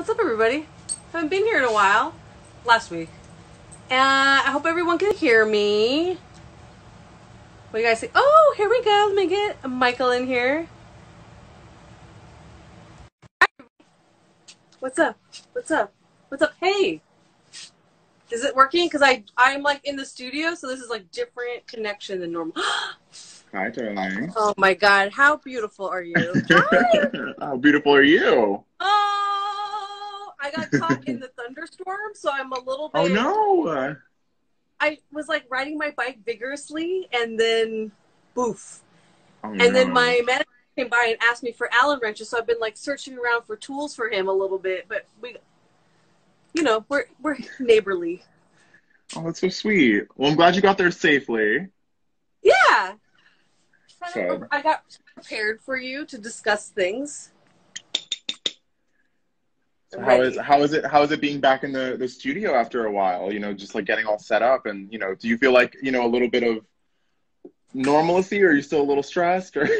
What's up, everybody? Haven't been here in a while. Last week. Uh, I hope everyone can hear me. What do you guys think? Oh, here we go. Let me get Michael in here. What's up? What's up? What's up? Hey, is it working? Because I I'm like in the studio, so this is like different connection than normal. Hi, darling. oh my God, how beautiful are you? Hi. How beautiful are you? Oh, I got caught in the thunderstorm, so I'm a little oh, bit. Oh no! I was like riding my bike vigorously, and then boof. Oh, And then my manager came by and asked me for Allen wrenches, so I've been like searching around for tools for him a little bit. But we, you know, we're we're neighborly. Oh, that's so sweet. Well, I'm glad you got there safely. Yeah. So. I got prepared for you to discuss things. So how is how is it how is it being back in the the studio after a while? You know, just like getting all set up, and you know, do you feel like you know a little bit of normalcy, or are you still a little stressed? Or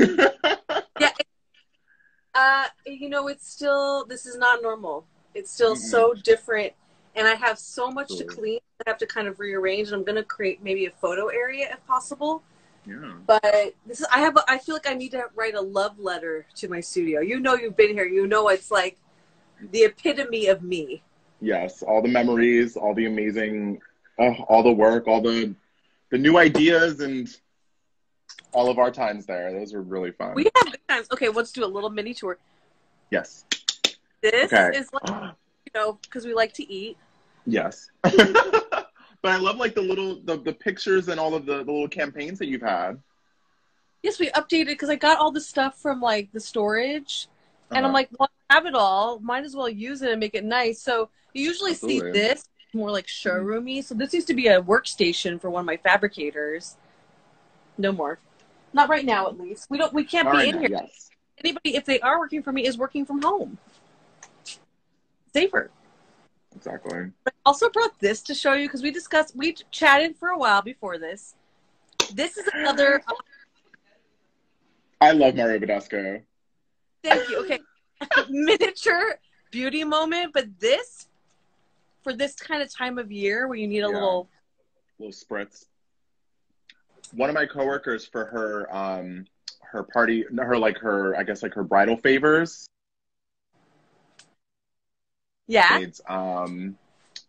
Yeah. Uh, you know, it's still this is not normal. It's still Mhm. so different, and I have so much to clean. I have to kind of rearrange, and I'm gonna create maybe a photo area if possible. yeah. But this is I have a, I feel like I need to write a love letter to my studio. You know, you've been here. You know, it's like the epitome of me. Yes, all the memories, all the amazing, uh, all the work, all the the new ideas, and all of our times there. Those were really fun. We have good times. Okay, let's do a little mini tour. yes. This Okay. is like you know because we like to eat. Yes. but I love like the little the, the pictures and all of the, the little campaigns that you've had. Yes, we updated because I got all the stuff from like the storage, and I'm Uh-huh. like, well, have it all. Might as well use it and make it nice. So you usually Absolutely. see this more like showroomy. So this used to be a workstation for one of my fabricators. No more. Not right now, at least. We don't. We can't All be right in now, here. yes. Anybody, if they are working for me, is working from home. Safer. Exactly. But I also brought this to show you because we discussed, we chatted for a while before this. This is another. I love Mario Badescu. Thank you. Okay. Miniature beauty moment, but this for this kind of time of year where you need a Yeah. little Little spritz. One of my coworkers for her um her party her like her I guess like her bridal favors yeah. needs um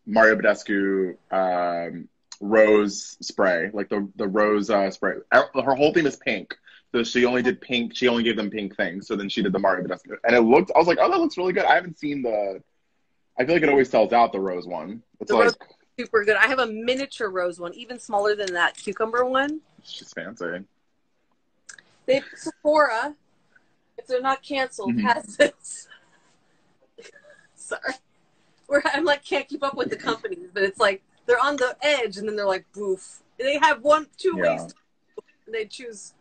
Mario Badescu um rose spray, like the the rose uh, spray. Her whole theme is pink. So she only did pink. She only gave them pink things. So then she did the Mario Badescu, and it looked. I was like, oh, that looks really good. I haven't seen the. I feel like it always sells out the rose one. It's The like rose- Super good. I have a miniature rose one, even smaller than that cucumber one. she's fancy. They Sephora, if they're not canceled, Mhm. has this. Sorry, where I'm like can't keep up with the companies, but it's like they're on the edge, and then they're like boof. They have one, two Yeah. ways. To, they choose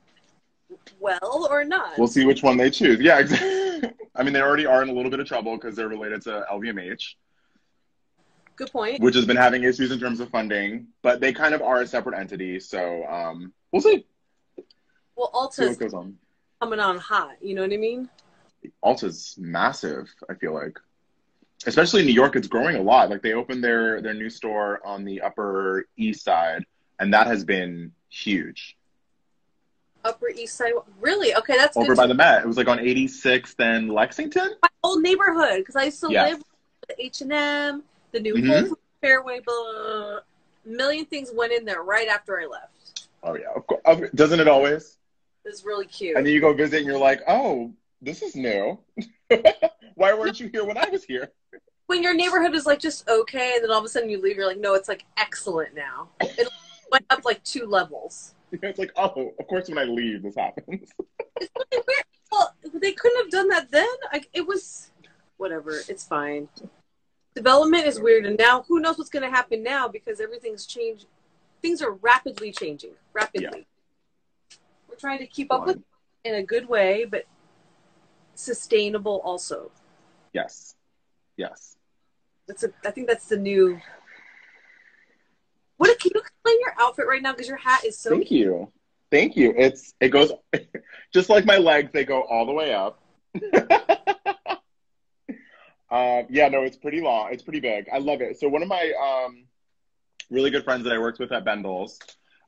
well or not. We'll see which one they choose. Yeah, exactly. I mean, they already are in a little bit of trouble because they're related to LVMH, Good point. which has been having issues in terms of funding. But they kind of are a separate entity, so um, we'll see. Well, See what Ulta's on. coming on hot. You know what I mean? Ulta's massive, I feel like. Especially in New York, it's growing a lot. Like they opened their their new store on the Upper East Side, and that has been huge. Upper East Side. Really? Okay, that's Over by the Met. It was like on 86th and Lexington. my old neighborhood because I used to Yeah. live with the H and M, the new Mhm. Foods Fairway. Blah, million things went in there right after I left. Oh yeah, of course. Doesn't it always? It's really cute. And then you go visit, and you're like, oh, this is new. Why weren't you here when I was here? when your neighborhood is like just okay, and then all of a sudden you leave, you're like, no, it's like excellent now. It went up like two levels. It's like, oh, of course, when I leave, this happens. It's really weird. Well, they couldn't have done that then. Like it was, whatever. It's fine. Development is weird, and now who knows what's going to happen now because everything's changed. Things are rapidly changing. Rapidly. We're trying to keep up with in a good way, but sustainable also. Yes, yes. That's a. I think that's the new. What can you your outfit right now? Because your hat is so. Thank you. Thank you. It's it goes just like my legs, they go all the way up. Um, yeah, no, it's pretty long. It's pretty big. I love it. So one of my um, really good friends that I worked with at Bendel's,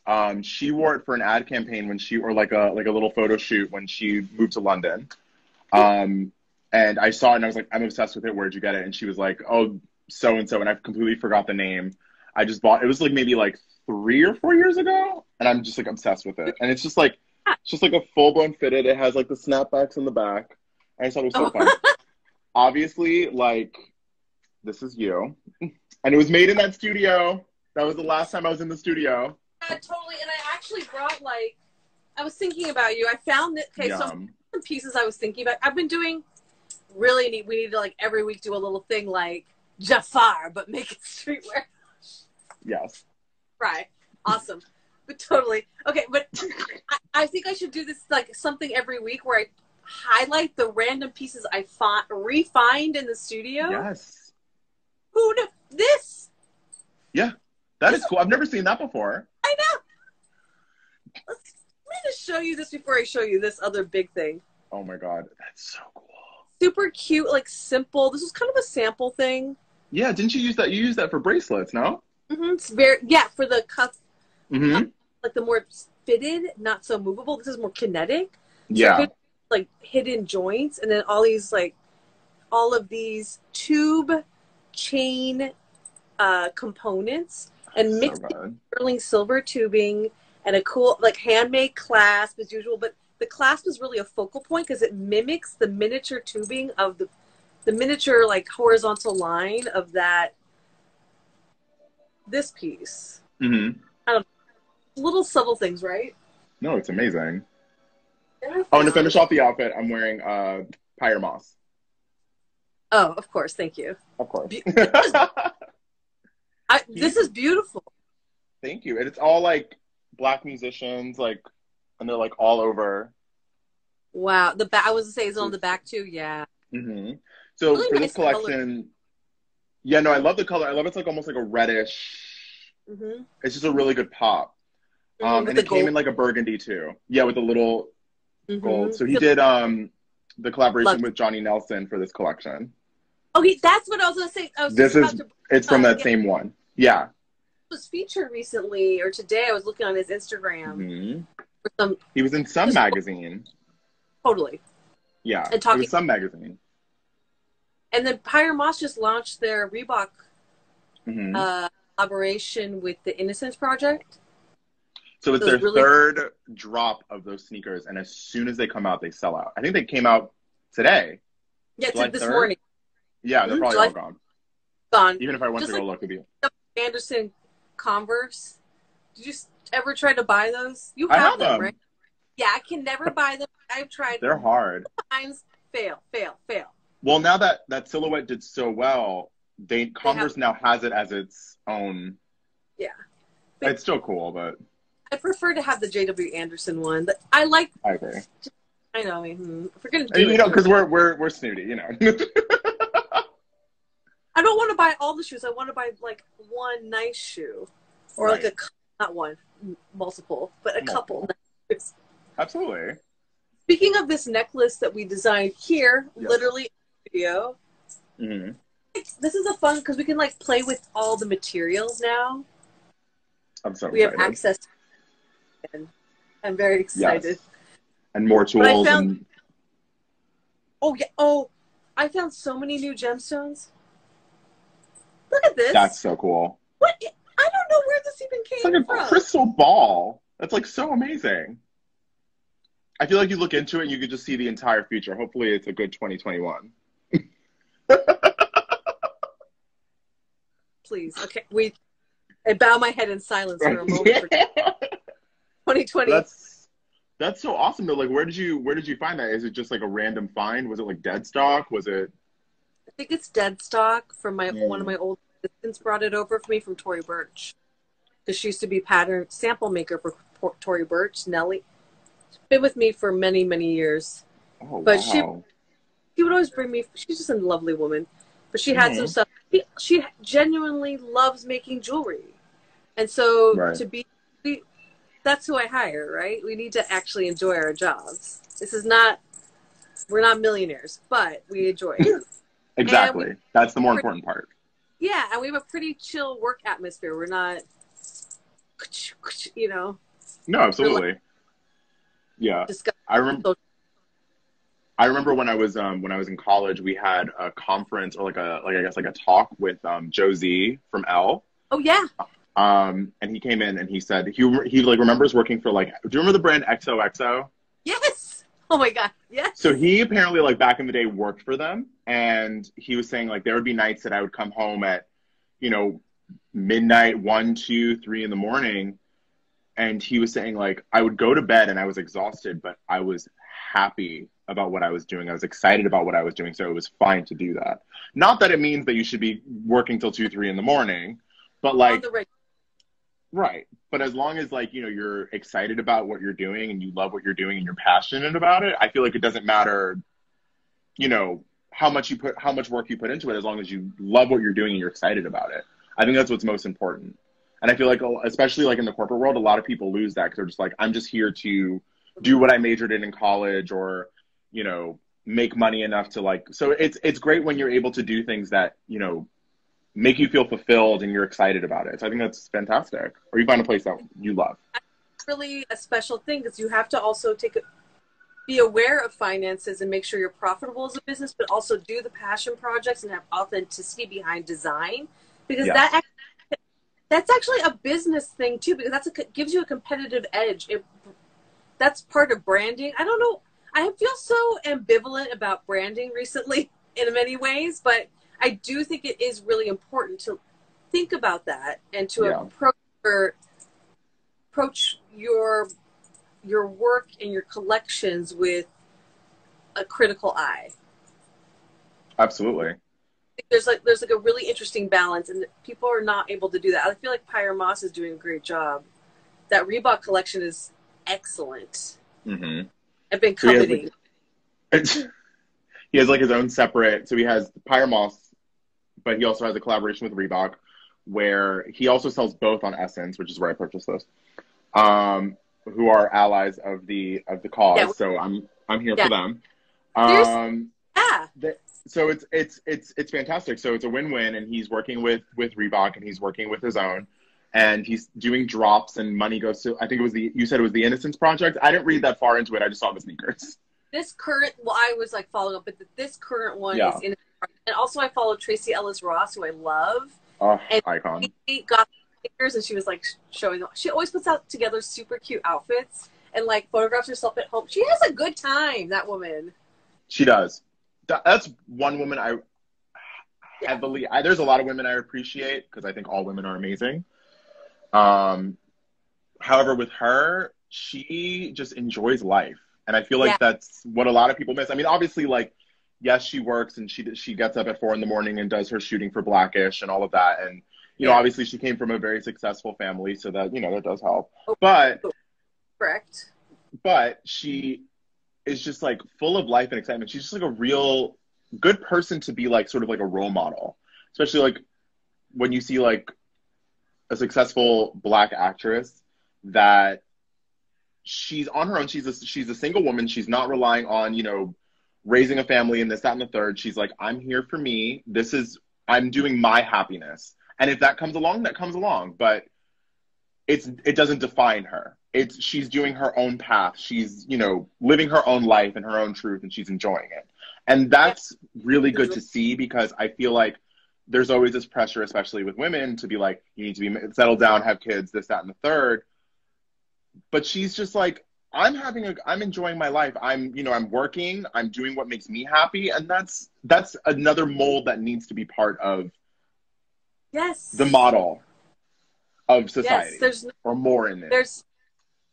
um, she wore it for an ad campaign when she, or like a like a little photo shoot when she moved to London. Um, and I saw it and I was like, I'm obsessed with it. Where'd you get it? And she was like, Oh, so and so, and I completely forgot the name. I just bought. It was like maybe like three or four years ago, and I'm just like obsessed with it. And it's just like it's just like a full blown fitted. It has like the snapbacks in the back. I just thought it was so oh. fun. Obviously, like this is you, and it was made in that studio. That was the last time I was in the studio. Yeah, totally. And I actually brought like I was thinking about you. I found that okay, so some pieces I was thinking about. I've been doing really neat. We need to like every week do a little thing like Jafar, but make it streetwear. Yes. Right. Awesome. but totally. Okay, but I, I think I should do this like something every week where I highlight the random pieces I find refined in the studio. Yes. Who knew this? Yeah. that is cool. I've never seen that before. I know. Let's, let me just show you this before I show you this other big thing. Oh my god, that's so cool. Super cute, like simple. This was kind of a sample thing. Yeah, didn't you use that? You used that for bracelets, no? Hmm It's very yeah for the cuff, Mm-hmm. like the more fitted, not so movable. This is more kinetic. So Yeah. like hidden joints, and then all these like all of these tube chain uh, components and So mixed good. sterling silver tubing and a cool like handmade clasp as usual. But the clasp is really a focal point because it mimics the miniature tubing of the the miniature like horizontal line of that this piece. Mm-hmm. Little subtle things, right? No, it's amazing. Oh, and to finish off the outfit, I'm wearing uh Pyer Moss. Oh, of course, thank you. Of course. Be- I, this is beautiful. Thank you. And it's all like black musicians, like, and they're like all over. Wow, the back. I was gonna say it's on the back too. Yeah, hmm So Really for this collection, color. Yeah, no, I love the color. I love it's like almost like a reddish. mm-hmm. It's just a really good pop. Um, and it came in like a burgundy too. Yeah, with a little Mhm. gold. So he did um the collaboration with Johnny Nelson for this collection. Okay, that's what I was gonna say. I was This is to it's from Uh, that yeah. same one. Yeah. was featured recently or today. I was looking on his Instagram Mhm. for some He was in some magazine. totally. Yeah. And it talking- was some magazine. And then Pyer Moss just launched their Reebok Mhm. uh, collaboration with the Innocence Project. so it's so their it's really- third drop of those sneakers, and as soon as they come out, they sell out. I think they came out today. Yeah, July this 3rd? morning. Yeah, they're Mhm, probably July- all gone. Gone. Even if I went Just to go look, it'd be. Anderson Converse. Did you ever try to buy those? You have have them, them. right? Yeah, I can never buy them. I've tried They're hard. times. Fail, fail, fail. Well, now that that silhouette did so well, they Converse now has it as its own. Yeah. It's still cool, but I prefer to have the JW Anderson one. But I like. I agree. I know. Hmm, if we're gonna do You it, know, because we're we're we're snooty, you know. I don't want to buy all the shoes. I want to buy like one nice shoe, or like a not one, multiple, but a couple. Nice. Absolutely. Speaking of this necklace that we designed here, Yes. literally in the video, hmm this is a fun because we can like play with all the materials now. I'm so we have access. I'm very excited. Yes. And more tools found- and Oh yeah. Oh, I found so many new gemstones. Look at this. that's so cool. what? I don't know where this even came from. It's like a from. crystal ball. That's like so amazing. I feel like you look into it and you could just see the entire future. Hopefully, it's a good 2021. Please. Okay. We. I bow my head in silence for a moment for 2020. that's that's so awesome though. Like, where did you where did you find that? Is it just like a random find? Was it like dead stock? Was it? I think it's dead stock from my Yeah. one of my old assistants brought it over for me from Tory Burch. Because she used to be pattern sample maker for Por- Tory Burch, Nellie. She's been with me for many, many years. Oh But wow. She- She would always bring me. She's just a lovely woman, but she had some Mhm. stuff. She, she genuinely loves making jewelry, and so Right. to be, we, that's who I hire. Right? We need to actually enjoy our jobs. This is not. We're not millionaires, but we enjoy it. Exactly. we- That's the more important part. Yeah, and we have a pretty chill work atmosphere. We're not, you know, No, absolutely. Yeah. I remember I remember when I was um, when I was in college, we had a conference or like a like I guess like a talk with um, Joe Zee from Elle. Oh yeah, Um, and he came in and he said he he like remembers working for like do you remember the brand XOXO? yes. Oh my god, yes. So he apparently like back in the day worked for them, and he was saying like there would be nights that I would come home at, you know, midnight, one, two, three in the morning, and he was saying like I would go to bed and I was exhausted, but I was happy about what I was doing. I was excited about what I was doing, so it was fine to do that. Not that it means that you should be working till two, three in the morning, but like Right. But as long as like, you know, you're excited about what you're doing and you love what you're doing and you're passionate about it, I feel like it doesn't matter, you know, how much you put how much work you put into it as long as you love what you're doing and you're excited about it. I think that's what's most important. And I feel like oh, especially like in the corporate world, a lot of people lose that cuz they're just like I'm just here to do what I majored in in college or, you know, make money enough to like so it's it's great when you're able to do things that, you know, make you feel fulfilled and you're excited about it. So I think that's fantastic. Or you find a place that you love. really a special thing because you have to also take a, be aware of finances and make sure you're profitable as a business, but also do the passion projects and have authenticity behind design because Yes. that that's actually a business thing too because that's a gives you a competitive edge. It, that's part of branding. I don't know. I feel so ambivalent about branding recently in many ways, but I do think it is really important to think about that and to Yeah. approach your, approach your your work and your collections with a critical eye. Absolutely. There's like there's like a really interesting balance, and people are not able to do that. I feel like Pyer Moss is doing a great job. That Reebok collection is excellent. Mm-hmm. I've been So he has, like- he has like his own separate. So he has Pyer Moss, but he also has a collaboration with Reebok, where he also sells both on SSENSE, which is where I purchased this. Um, who are allies of the of the cause. Yeah. So I'm I'm here Yeah. for them. Um, yeah, That- so it's it's it's it's fantastic. So it's a win-win, and he's working with with Reebok, and he's working with his own, and he's doing drops, and money goes to. I think it was the you said it was the Innocence Project. I didn't read that far into it. I just saw the sneakers. this current. Well, I was like following up, but this current one Yeah. is in. And also, I follow Tracee Ellis Ross, who I love. Oh, And- icon. She got pictures, and she was like showing them. She always puts out together super cute outfits and like photographs herself at home. She has a good time. That woman. She does. That's one woman I heavily. I, there's a lot of women I appreciate because I think all women are amazing. Um, however, with her, she just enjoys life, and I feel like Yeah. that's what a lot of people miss. I mean, obviously, like yes, she works and she she gets up at four in the morning and does her shooting for Blackish and all of that, and you know, obviously, she came from a very successful family, so that you know that does help. Oh. But Correct. but she is just like full of life and excitement. She's just like a real good person to be like sort of like a role model, especially like when you see like a successful black actress that she's on her own. She's a, she's a single woman. She's not relying on, you know, raising a family and this, that, and the third. She's like, I'm here for me. This is, I'm doing my happiness. And if that comes along, that comes along. But it's, it doesn't define her. It's, she's doing her own path. She's, you know, living her own life and her own truth and she's enjoying it. And that's really good to see because I feel like there's always this pressure, especially with women, to be like, you need to be settled down, have kids, this, that, and the third. But she's just like, I'm having a, I'm enjoying my life. I'm, you know, I'm working. I'm doing what makes me happy, and that's that's another mold that needs to be part of Yes. the model of society, Yes. There's or more in it. there's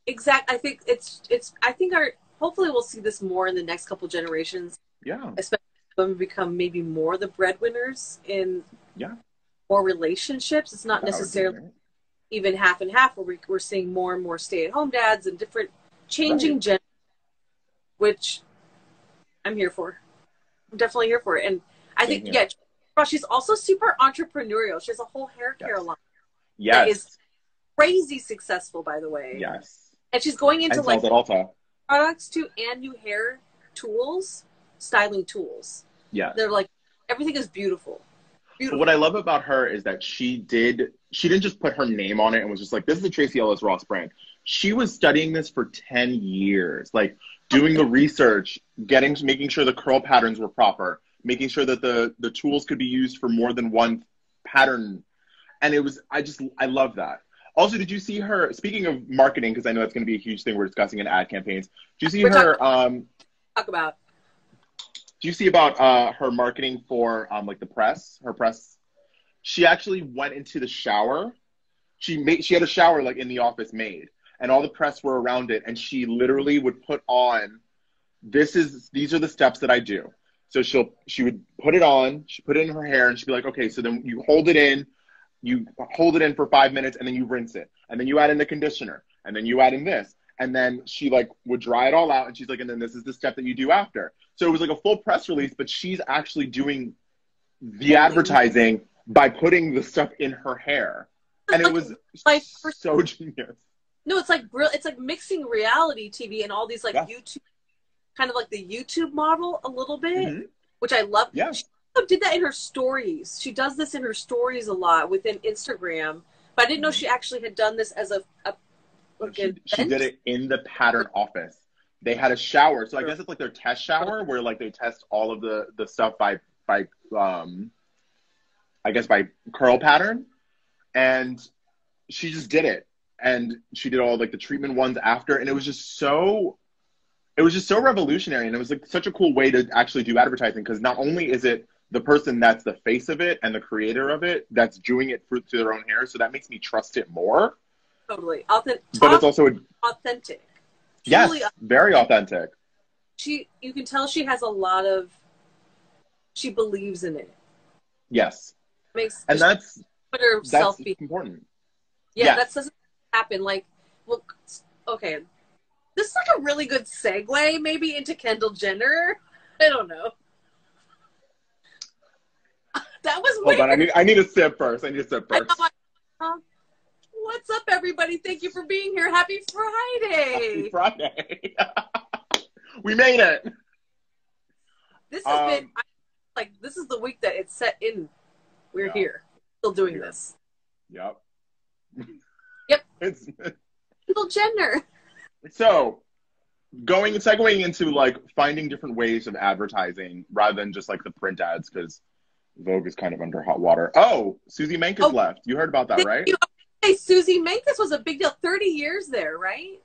exact. I think it's it's. I think our hopefully we'll see this more in the next couple generations. yeah, especially we become maybe more the breadwinners in Yeah. more relationships. It's not That necessarily even half and half, where we, we're seeing more and more stay-at-home dads and different changing Right. gen, which I'm here for. I'm definitely here for it, and I Same think here. yeah. She's also super entrepreneurial. She has a whole hair care Yes. line. Yes, is- Crazy successful, by the way. yes, And she's going into and like sells at Ulta. products too and new hair tools, styling tools. Yeah, they're like everything is beautiful. Beautiful. what I love about her is that she did she didn't just put her name on it and was just like, this is the Tracee Ellis Ross brand. She was studying this for 10 years, like doing the research, getting making sure the curl patterns were proper, making sure that the the tools could be used for more than one pattern. And it was I just I love that. Also, did you see her speaking of marketing, because I know that's gonna be a huge thing we're discussing in ad campaigns. Do you see We're her um Talk about. Do you see about uh, her marketing for um, like the press her press? She actually went into the shower. She made she had a shower like in the office made and all the press were around it and she literally would put on this is these are the steps that i do. So she'll she would put it on she put it in her hair and she'd be like okay so then you hold it in you hold it in for five minutes and then you rinse it and then you add in the conditioner and then you add in this and then she like would dry it all out and she's like and then this is the step that you do after so it was like a full press release but she's actually doing the advertising by putting the stuff in her hair and it was first- so genius No, it's like brill- it's like mixing reality TV and all these like Yeah. YouTube, kind of like the YouTube model a little bit, Mhm. which I love. Yeah. She did that in her stories. She does this in her stories a lot within Instagram, but I didn't know she actually had done this as a, a like she, she did it in the pattern office. They had a shower so i guess it's like their test shower where like they test all of the the stuff by by um i guess by curl pattern. And she just did it. And she did all like the treatment ones after. And it was just so it was just so revolutionary. And it was like such a cool way to actually do advertising because not only is it the person that's the face of it and the creator of it that's doing it through to their own hair so that makes me trust it more totally authentic. but it's also authentic. Yes, Truly, very authentic. she you can tell she has a lot of. She believes in it. Yes, Makes and that's put herself that's be important. Yeah, Yeah. that doesn't happen. Like, well, okay, this is like a really good segue, maybe into Kendall Jenner. I don't know. That was Hold weird. on, I need I need a sip first. I need a sip I first. know, I- what's up, everybody? Thank you for being here. Happy Friday. Happy Friday. we made it. This has Um, been like this is the week that it's set in. We're Yeah. here, still doing Here. this. Yep. Yep. It's Kendall Jenner. so going segueing into like finding different ways of advertising rather than just like the print ads because Vogue is kind of under hot water. Oh, Suzy Menkes Oh. left. You heard about that, right? you. Hey, Suzy Menkes was a big deal. Thirty years there, right?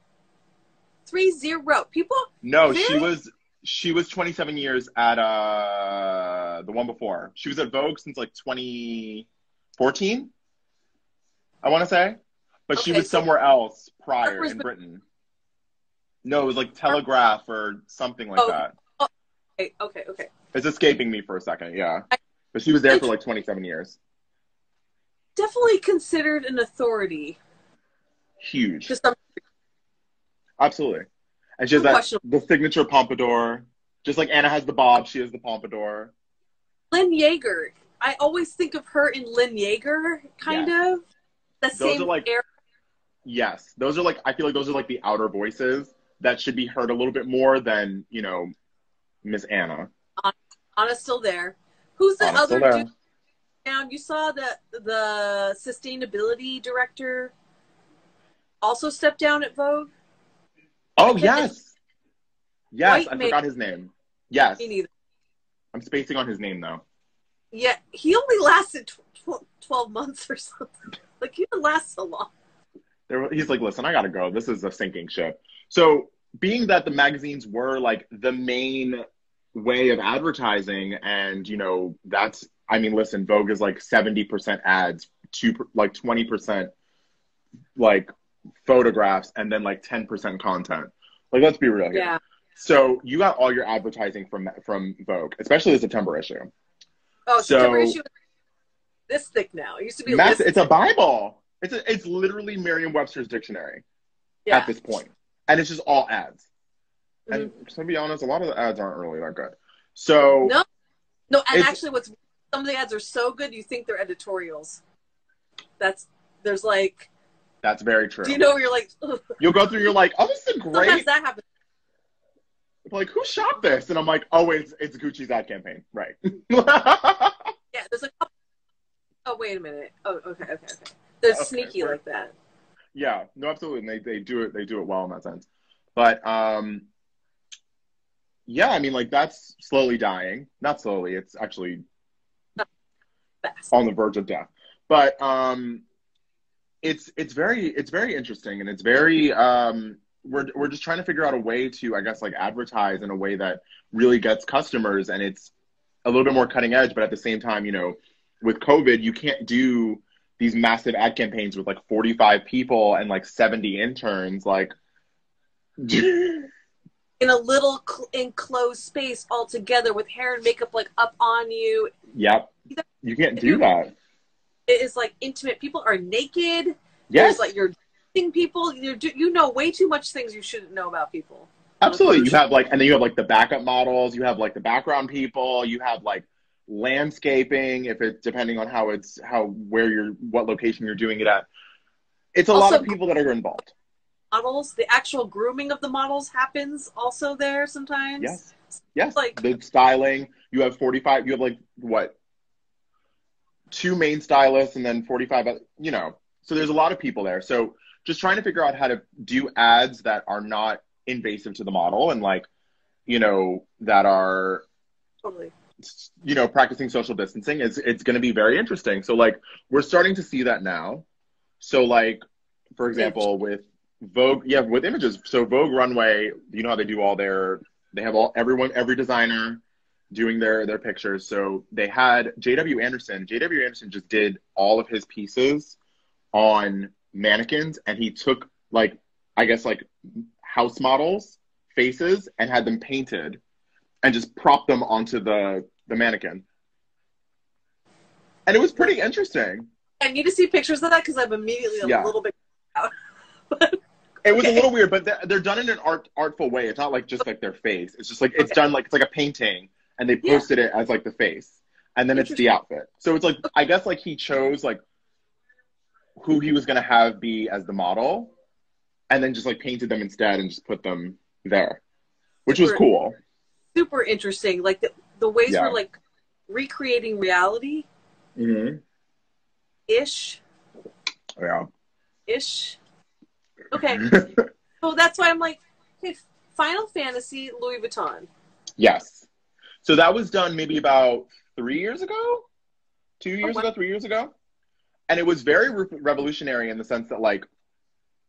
Three zero. People No, she was she was 27 years at uh the one before. She was at Vogue since like 2014. I want to say, but she was so- somewhere else prior Harper's in. Britain. No, it was like Telegraph or something like Oh. that. Okay, okay, okay. It's escaping me for a second. Yeah, but she was there for like 27 years. Definitely considered an authority. Huge, absolutely. And she has that the signature pompadour, just like Anna has the bob. She has the pompadour. Lynn Yaeger. I always think of her in Lynn Yaeger, kind of. The Those same are like- era. Yes, those are like I feel like those are like the outer voices that should be heard a little bit more than you know Miss Anna. Anna's still there. Who's the Anna's other dude down? You saw that the sustainability director also stepped down at Vogue. Oh yes, yes, White I forgot his name. Yes, Me neither. I'm spacing on his name though. Yeah, he only lasted tw- tw- twelve months or something. Like he didn't last so long. There, he's like, listen, I gotta go. This is a sinking ship. So, being that the magazines were like the main way of advertising, and you know, that's, I mean, listen, Vogue is like 70% ads, two, like 20% like photographs, and then like 10% content. Like, let's be real here. Yeah. So, you got all your advertising from from Vogue, especially the September issue. Oh, So- September issue. This thick now. It used to be Mass, it's a Bible. It's a, it's literally Merriam-Webster's dictionary. yeah. at this point. And it's just all ads. And Mm-hmm. to be honest, a lot of the ads aren't really that good. So No. No, and actually, what's some of the ads are so good you think they're editorials. That's there's like, that's very true. do you know where you're like, ugh. You'll go through, you're like, oh, this is sometimes great. that happens. like, who shot this? And I'm like, oh, it's it's Gucci's ad campaign, right? Yeah, there's a couple. Oh wait a minute. Oh okay okay okay. They're Okay, sneaky we're- like that. yeah, no, absolutely. And they they do it they do it well in that sense. But um, yeah, I mean, like that's slowly dying. Not slowly. It's actually. On the verge of death. But um, it's it's very it's very interesting, and it's very um, we're we're just trying to figure out a way to I guess like advertise in a way that really gets customers, and it's a little bit more cutting edge. But at the same time, you know, with COVID, you can't do these massive ad campaigns with like 45 people and like 70 interns. Like, In a little cl- enclosed space all together with hair and makeup like up on you. yep, you can't do that. It is like intimate. People are naked. Yes, There's like you're dating people. You do you know way too much things you shouldn't know about people. Absolutely. You have like, and then you have like the backup models, you have like the background people, you have like landscaping, if it's depending on how it's, how, where you're, what location you're doing it at. It's a lot of people that are involved. Models, the actual grooming of the models happens also there sometimes. Yes. Yes. Like- the styling, you have 45, you have like, what, two main stylists and then 45, you know, so there's a lot of people there. So just trying to figure out how to do ads that are not invasive to the model and like, you know, that are Totally. you know, practicing social distancing is it's going to be very interesting. So like we're starting to see that now. So like for example with Vogue, yeah, with images. So Vogue Runway, you know how they do all their they have all everyone every designer doing their their pictures. So they had JW Anderson. JW Anderson just did all of his pieces on mannequins and he took like I guess like house models faces and had them painted and just propped them onto the the mannequin. And it was pretty interesting. I need to see pictures of that because I'm immediately a Yeah. little bit out. It was a little weird, but they're, they're done in an art artful way. It's not like just like their face. It's just like it's Okay. done like it's like a painting, and they Yeah. posted it as like the face, and then it's the outfit. So it's like I guess like he chose like who he was gonna have be as the model, and then just like painted them instead and just put them there, which was cool. Super interesting. Like the, the ways Yeah. we're like recreating reality Mm-hmm. ish. Yeah. Ish. Okay. so that's why I'm like, okay, Final Fantasy Louis Vuitton. Yes. So that was done maybe about three years ago, two years oh, wow. ago, three years ago. And it was very re- revolutionary in the sense that, like,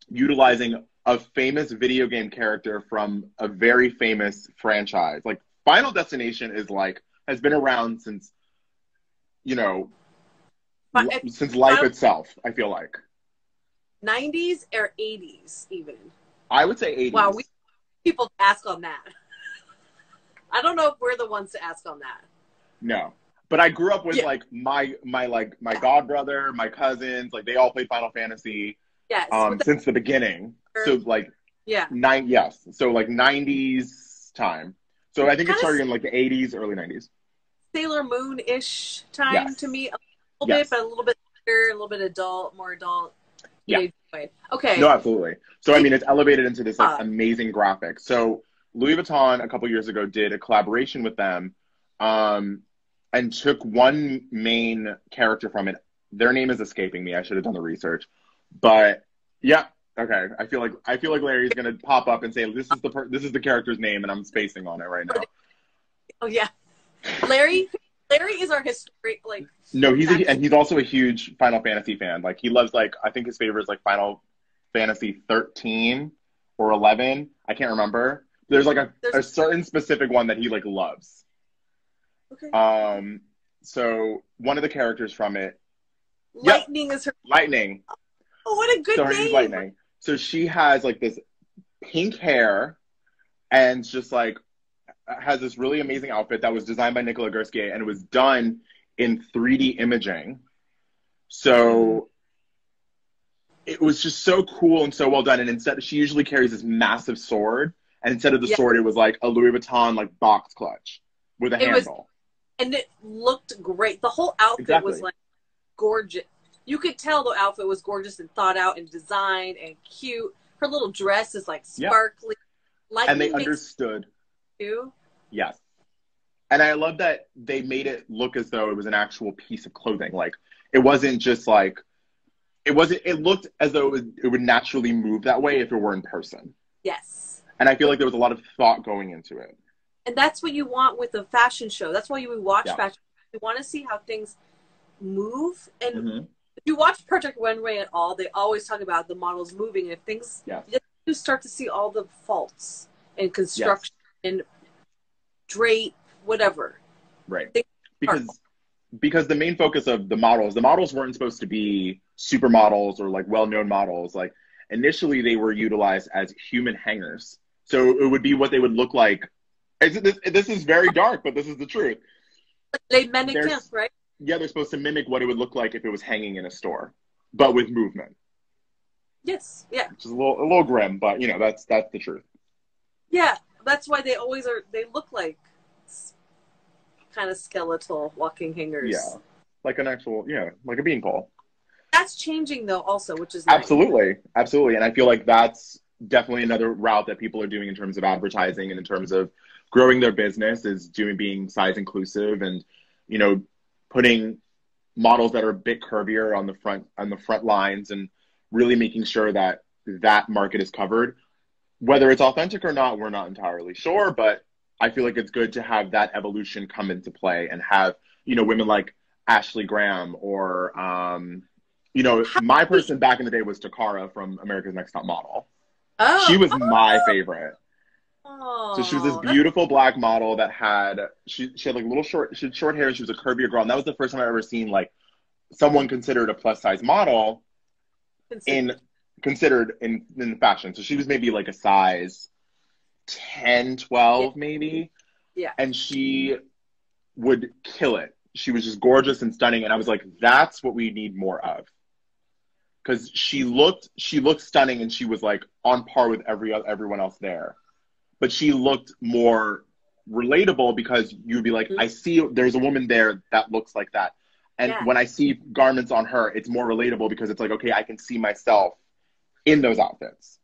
utilizing a famous video game character from a very famous franchise. Like, Final Destination is like, has been around since, you know, But since life Final- itself, I feel like. 90s or 80s even. I would say 80s. Wow, we people to ask on that. I don't know if we're the ones to ask on that. No. But I grew up with Yeah. like my my like my god brother, my cousins, like they all played Final Fantasy Yes. um the- since the beginning. So like yeah. nine yes. So like nineties time. So I think it started in like the eighties, early nineties. Sailor Moon ish time Yes. to me a little Yes. bit, but a little bit bigger, a little bit adult, more adult. Yeah. Okay. No, absolutely. So I mean it's elevated into this like Uh, amazing graphic. So Louis Vuitton a couple years ago did a collaboration with them um and took one main character from it. Their name is escaping me. I should have done the research. But yeah, okay. I feel like I feel like Larry's gonna pop up and say this is the per- this is the character's name, and I'm spacing on it right now. Oh yeah. Larry Larry is our history like No, he's a, and he's also a huge Final Fantasy fan. Like he loves like I think his favorite is like Final Fantasy 13 or 11. I can't remember. There's like a, a certain specific one that he like loves. okay. Um, so one of the characters from it. Lightning is her Lightning. Oh what a good so name. Lightning. So she has like this pink hair and just like has this really amazing outfit that was designed by Nicolas Ghesquière and it was done in 3D imaging. So it was just so cool and so well done. And instead, she usually carries this massive sword, and instead of the sword, it was like a Louis Vuitton like box clutch with a It was- handle. And it looked great. The whole outfit Exactly. was like gorgeous. You could tell the outfit was gorgeous and thought out and designed and cute. Her little dress is like sparkly. Lightning and they understood. Too. Yes. And I love that they made it look as though it was an actual piece of clothing. Like it wasn't just like it wasn't it looked as though it, was, it would naturally move that way if it were in person. Yes. And I feel like there was a lot of thought going into it. And that's what you want with a fashion show. That's why you would watch Yeah. fashion. You want to see how things move. And Mhm. if you watch Project Runway at all, they always talk about the models moving. And if things, Yes. you start to see all the faults in construction drape, whatever. Right. They- Because because the main focus of the models, the models weren't supposed to be supermodels or like well-known models. Like initially they were utilized as human hangers. So it would be what they would look like. This, this is very dark, but this is the truth. They mannequins, right? Yeah, they're supposed to mimic what it would look like if it was hanging in a store, but with movement. Yes. Yeah. Which is a little a little grim, but you know that's that's the truth. Yeah. That's why they always are. They look like kind of skeletal walking hangers. Yeah, like an actual yeah, like a beanpole. That's changing though, also, which is nice. Absolutely, absolutely, and I feel like that's definitely another route that people are doing in terms of advertising and in terms of growing their business is doing being size inclusive and you know putting models that are a bit curvier on the front on the front lines and really making sure that that market is covered. Whether it's authentic or not, we're not entirely sure, but I feel like it's good to have that evolution come into play and have you know women like Ashley Graham or um, you know my person back in the day was Toccara from America's Next Top Model. Oh, She was my favorite. Oh, So she was this beautiful black model that had she she had like little short she had short hair. and She was a curvier girl, and that was the first time I ever seen like someone considered a plus size model in considered in in fashion. So she was maybe like a size 10, 12 maybe. Yeah. And she would kill it. She was just gorgeous and stunning, and I was like, that's what we need more of. Because she looked she looked stunning, and she was like on par with every everyone else there but she looked more relatable because you'd be like, Mhm. I see there's a woman there that looks like that. And Yeah. when I see garments on her, it's more relatable because it's like, okay, I can see myself in those outfits.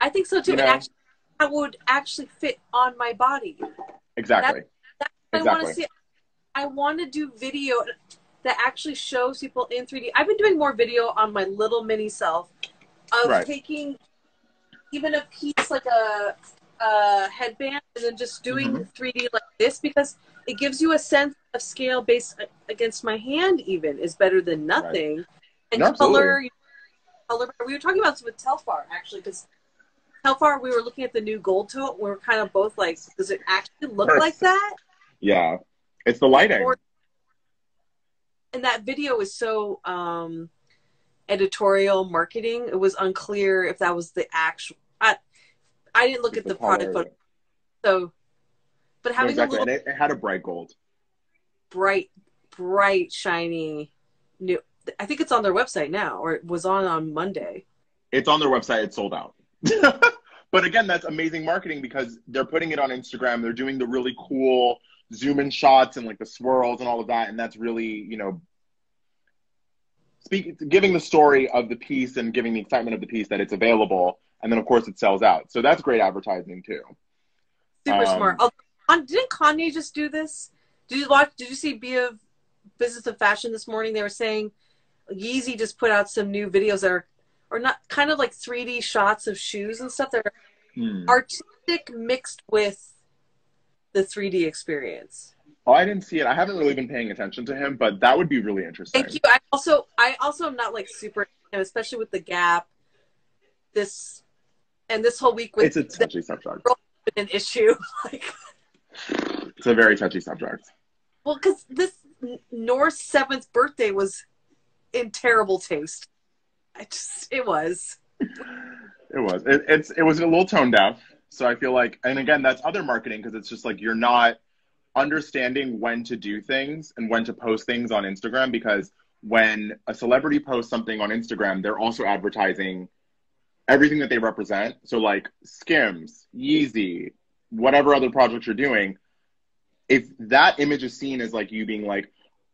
I think so too. You And know? actually, that would actually fit on my body. Exactly. That's what I want to see. I want to do video that actually shows people in 3D. I've been doing more video on my little mini self of Right. taking even a piece like a, a headband and then just doing Mm-hmm. 3D like this because it gives you a sense of scale based against my hand. Even is better than nothing. And No, color, color. We were talking about this with Telfar actually because Telfar we were looking at the new gold tone. We were kind of both like, does it actually look Perfect. like that? yeah. It's the lighting. Or- and that video is so um editorial marketing it was unclear if that was the actual i i didn't look at The the product photo so but having exactly. a little And it, it had a bright gold. bright bright shiny new i think it's on their website now or it was on on monday It's on their website. It's sold out. but again, that's amazing marketing because they're putting it on Instagram. They're doing the really cool zoom in shots and like the swirls and all of that. And that's really, you know, speak, giving the story of the piece and giving the excitement of the piece that it's available. And then, of course, it sells out. So that's great advertising too. super Um, smart oh, didn't kanye just do this did you watch did you see be of business of fashion this morning they were saying yeezy just put out some new videos that are or not kind of like 3d shots of shoes and stuff that are Hmm. artistic mixed with the 3d experience Oh, I didn't see it. I haven't really been paying attention to him, but that would be really interesting. thank you i also i also am not like super especially with the gap this and this whole week with It's a touchy subject. an issue like It's a very touchy subject. Well, because this North's seventh birthday was in terrible taste. I just, it was. It was. It, it's it was a little tone deaf. So I feel like, and again, that's other marketing because it's just like you're not understanding when to do things and when to post things on Instagram because when a celebrity posts something on Instagram, they're also advertising everything that they represent. So like Skims, Yeezy, whatever other projects you're doing, if that image is seen as like you being like,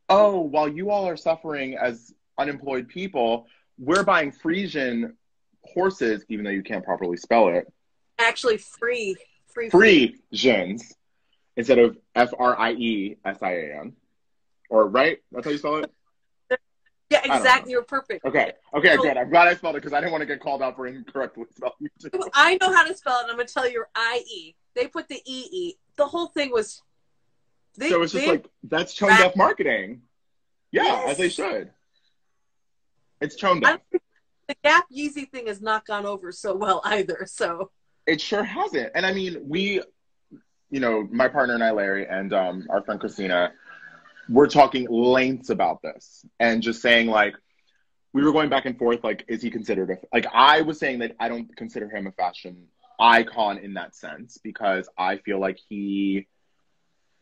oh, while you all are suffering as unemployed people, we're buying Frisian horses, even though you can't properly spell it. Actually, free Free. free gens instead of F R I E S I A N. Or right? That's how you spell it? Yeah, exactly. You're perfect. Okay. Okay, So- good. I'm glad I spelled it because I didn't want to get called out for incorrectly spelling it. I know how to spell it. I'm gonna tell you I E. They put the E E. The whole thing was. They, so it's just like that's tone deaf marketing. Yeah, Yes. as they should. It's tone I deaf. the Gap Yeezy thing has not gone over so well either. So It sure hasn't. And I mean, we, you know, my partner and I, Larry, and um, our friend Christina, we're talking lengths about this and just saying like, we were going back and forth. Like, is he considered a like? I was saying that I don't consider him a fashion icon in that sense because I feel like he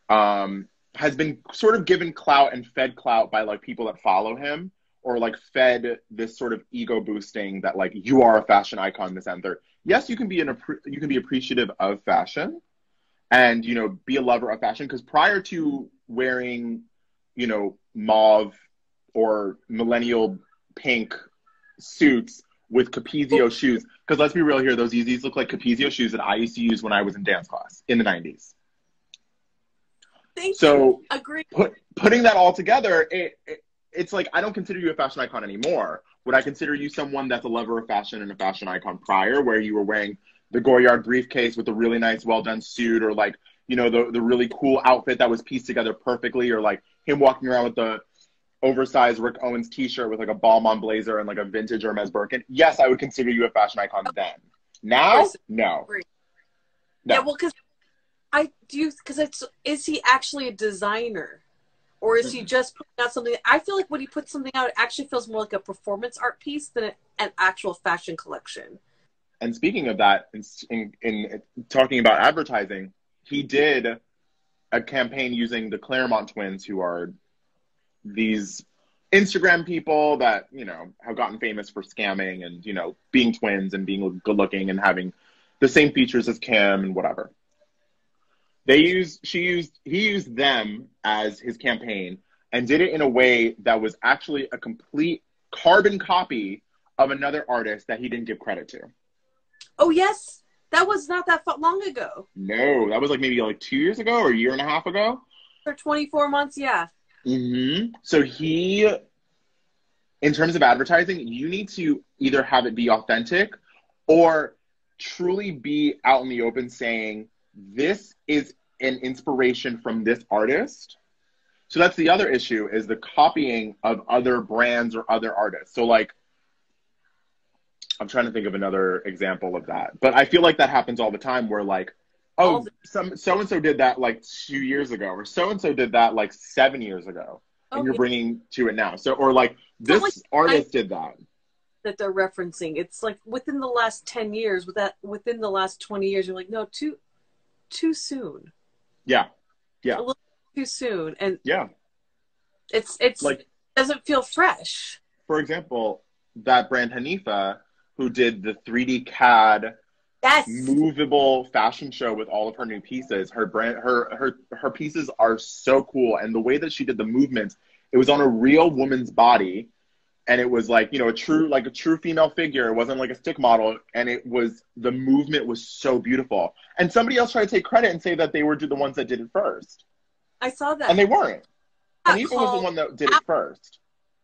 um, has been sort of given clout and fed clout by like people that follow him or like fed this sort of ego boosting that like you are a fashion icon this and third yes you can be an you can be appreciative of fashion and you know be a lover of fashion because prior to wearing you know mauve or millennial pink suits with Capezio oh. shoes because let's be real here those Yeezys look like Capezio shoes that I used to use when I was in dance class in the 90s thank so you. Agree. put putting that all together, it, it it's like I don't consider you a fashion icon anymore. Would I consider you someone that's a lover of fashion and a fashion icon prior, where you were wearing the Goyard briefcase with a really nice, well done suit, or like you know the the really cool outfit that was pieced together perfectly, or like him walking around with the oversized Rick Owens T-shirt with like a Balmain blazer and like a vintage Hermes Birkin? Yes, I would consider you a fashion icon then. Now, no. No. Yeah, well, because I do because it's is he actually a designer, or is he Mhm. just putting out something? I feel like when he puts something out, it actually feels more like a performance art piece than a- an actual fashion collection. And speaking of that, in, in, in talking about advertising, he did a campaign using the Clermont twins, who are these Instagram people that you know have gotten famous for scamming and you know being twins and being good looking and having the same features as Kim and whatever. They used she used he used them as his campaign and did it in a way that was actually a complete carbon copy of another artist that he didn't give credit to. Oh yes, that was not that long ago. No, that was like maybe like two years ago or a year and a half ago. For 24 months, yeah. Mm-hmm. So he, in terms of advertising, you need to either have it be authentic or truly be out in the open saying, this is an inspiration from this artist. So that's the other issue is the copying of other brands or other artists. So like, I'm trying to think of another example of that, but I feel like that happens all the time where like, oh, some so and so did that like two years ago, or so and so did that like seven years ago, and Oh, you're yeah, bringing to it now. So or like this like artist did that. that they're referencing. It's like within the last 10 years, with that within the last 20 years, you're like, no, too too soon. Yeah, Yeah. A little too soon. And yeah. it's it's Like doesn't feel fresh. for example, that brand Hanifa, who did the 3D CAD Yes. movable fashion show with all of her new pieces. Her brand, her her her pieces are so cool, and the way that she did the movements, it was on a real woman's body, and it was like you know a true like a true female figure. It wasn't like a stick model, and it was the movement was so beautiful. And somebody else tried to take credit and say that they were the ones that did it first, I saw that. and they weren't. Hanifa was the one that did it first.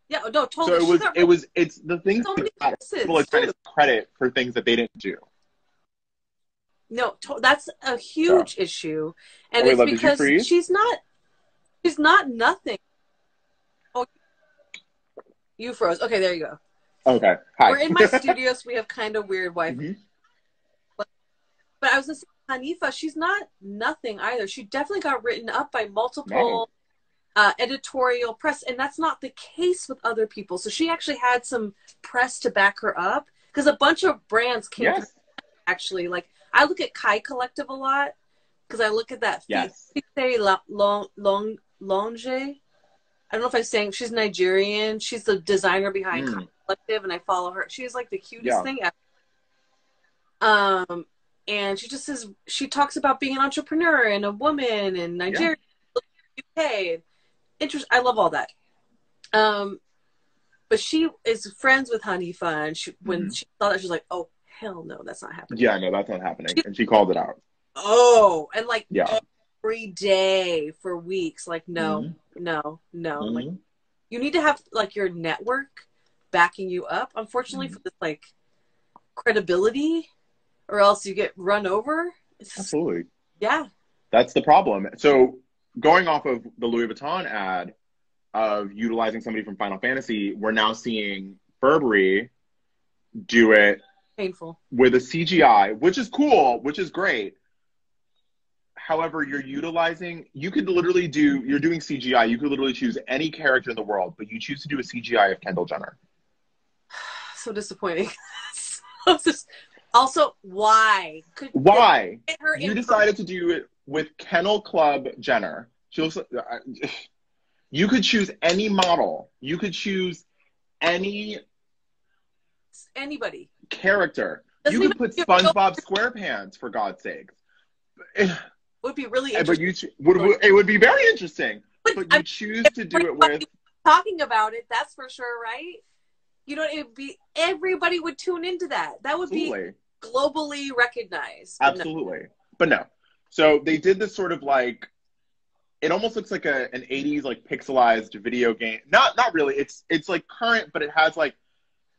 Yeah, no, totally. So it was it was it's the things so that people are trying to credit for things that they didn't do. No, to- that's a huge issue, and Oh, it's love, did you because she's not. She's not nothing. You froze. Okay, there you go. Okay, hi. We're in my studio, so we have kind of weird Wi-Fi. Mhm. But I was gonna say, Hanifa, she's not nothing either. She definitely got written up by multiple uh, editorial press, and that's not the case with other people. So she actually had some press to back her up because a bunch of brands came Yes. actually. Like I look at Kai Collective a lot because I look at that Yes. La- Long Long Longe. I don't know if I'm saying she's Nigerian. She's the designer behind Mm. Collective, and I follow her. She's like the cutest Yeah. thing ever. Um, and she just says she talks about being an entrepreneur and a woman in Nigeria, UK. Interest. I love all that. Um, but she is friends with Hanifa, and she when Mhm. she saw that, she was like, "Oh hell no, that's not happening." Yeah, no, that's not happening. And she called it out. oh, and like Yeah. every day for weeks. Like, no, Mm-hmm. No, no. Like, you need to have like your network backing you up. Unfortunately, Mhm. for this like credibility, or else you get run over. It's, Absolutely. yeah, That's the problem. So going off of the Louis Vuitton ad of utilizing somebody from Final Fantasy, we're now seeing Burberry do it painful. with a CGI, which is cool, which is great. However, you're utilizing, you could literally do, you're doing CGI, you could literally choose any character in the world, but you choose to do a CGI of Kendall Jenner. So disappointing. so dis- also, why? Could Why? her You decided to do it with Kennel Club Jenner. She looks like, uh, you could choose any model. You could choose any anybody. character. Doesn't you could put SpongeBob SquarePants for God's sake. Would be really but you would, it would be very interesting. But But you choose to do it with talking about it. That's for sure, right? You know, it would be everybody would tune into that. That would be globally recognized. But no. absolutely. But no. So they did this sort of like it almost looks like a an 80s like pixelized video game. Not not really. It's it's like current, but it has like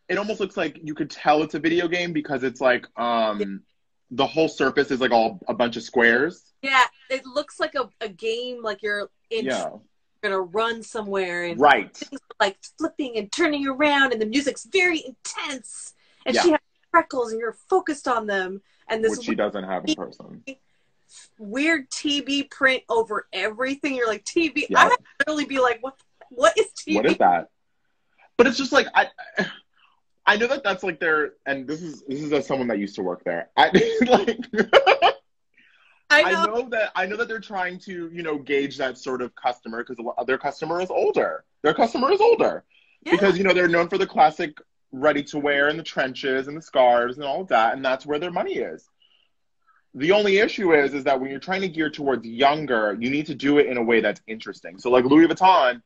it almost looks like you could tell it's a video game because it's like um the whole surface is like all a bunch of squares. Yeah, it looks like a, a game like you're in Yeah. gonna run somewhere and Right. things are, like flipping and turning around and the music's very intense and Yeah. she has freckles and you're focused on them and this Which she doesn't have in person. weird TB print over everything. You're like TB. Yeah. I would literally be like, what? What is TB? What is that? But it's just like I, I know that that's like their, and this is this is as someone that used to work there. I like, I I know. know that I know that they're trying to you know gauge that sort of customer because their customer is older. Their customer is older Yeah. because you know they're known for the classic ready to wear and the trenches and the scarves and all of that, and that's where their money is. The only issue is is that when you're trying to gear towards younger, you need to do it in a way that's interesting. So like Louis Vuitton,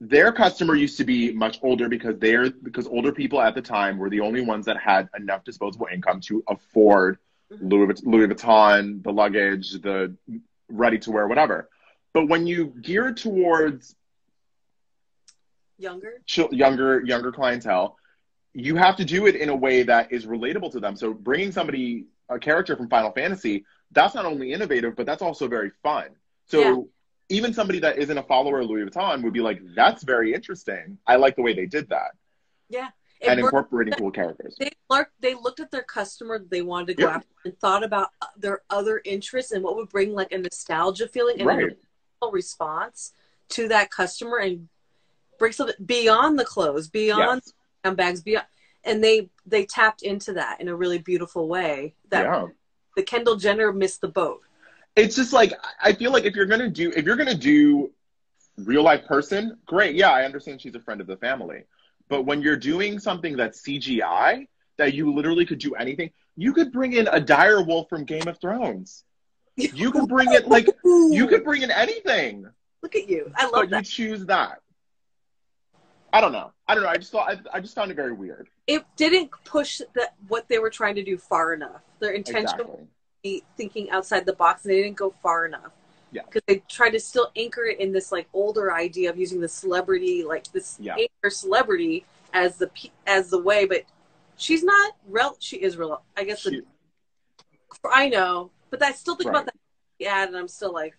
their customer used to be much older because they're because older people at the time were the only ones that had enough disposable income to afford Mhm. Louis, Louis Vuitton, the luggage, the ready to wear, whatever. But when you gear towards Younger. chil- younger younger clientele, you have to do it in a way that is relatable to them. So bringing somebody a character from Final Fantasy, that's not only innovative, but that's also very fun. So Yeah. Even somebody that isn't a follower of Louis Vuitton would be like, "That's very interesting. I like the way they did that." Yeah. and It worked. incorporating cool characters. They They looked at their customer that they wanted to go Yeah. after and thought about uh, their other interests and what would bring like a nostalgia feeling and Right. emotional response to that customer and bring something beyond the clothes, beyond Yes. handbags, beyond. And they they tapped into that in a really beautiful way. That Yeah. the Kendall Jenner missed the boat. It's just like I feel like if you're gonna do if you're gonna do real life person, great. Yeah, I understand she's a friend of the family. But when you're doing something that's CGI, that you literally could do anything, you could bring in a dire wolf from Game of Thrones. You could bring it like you could bring in anything, Look at you. I love but you choose that. I don't know. I don't know. I just thought I, I just found it very weird. It didn't push that what they were trying to do far enough. Their intention Exactly. Thinking outside the box, and they didn't go far enough. Yeah. Because they tried to still anchor it in this like older idea of using the celebrity, like this Yeah. anchor celebrity as the as the way, but she's not real. She is real. I guess the, I know, but I still think Right. about that ad, and I'm still like,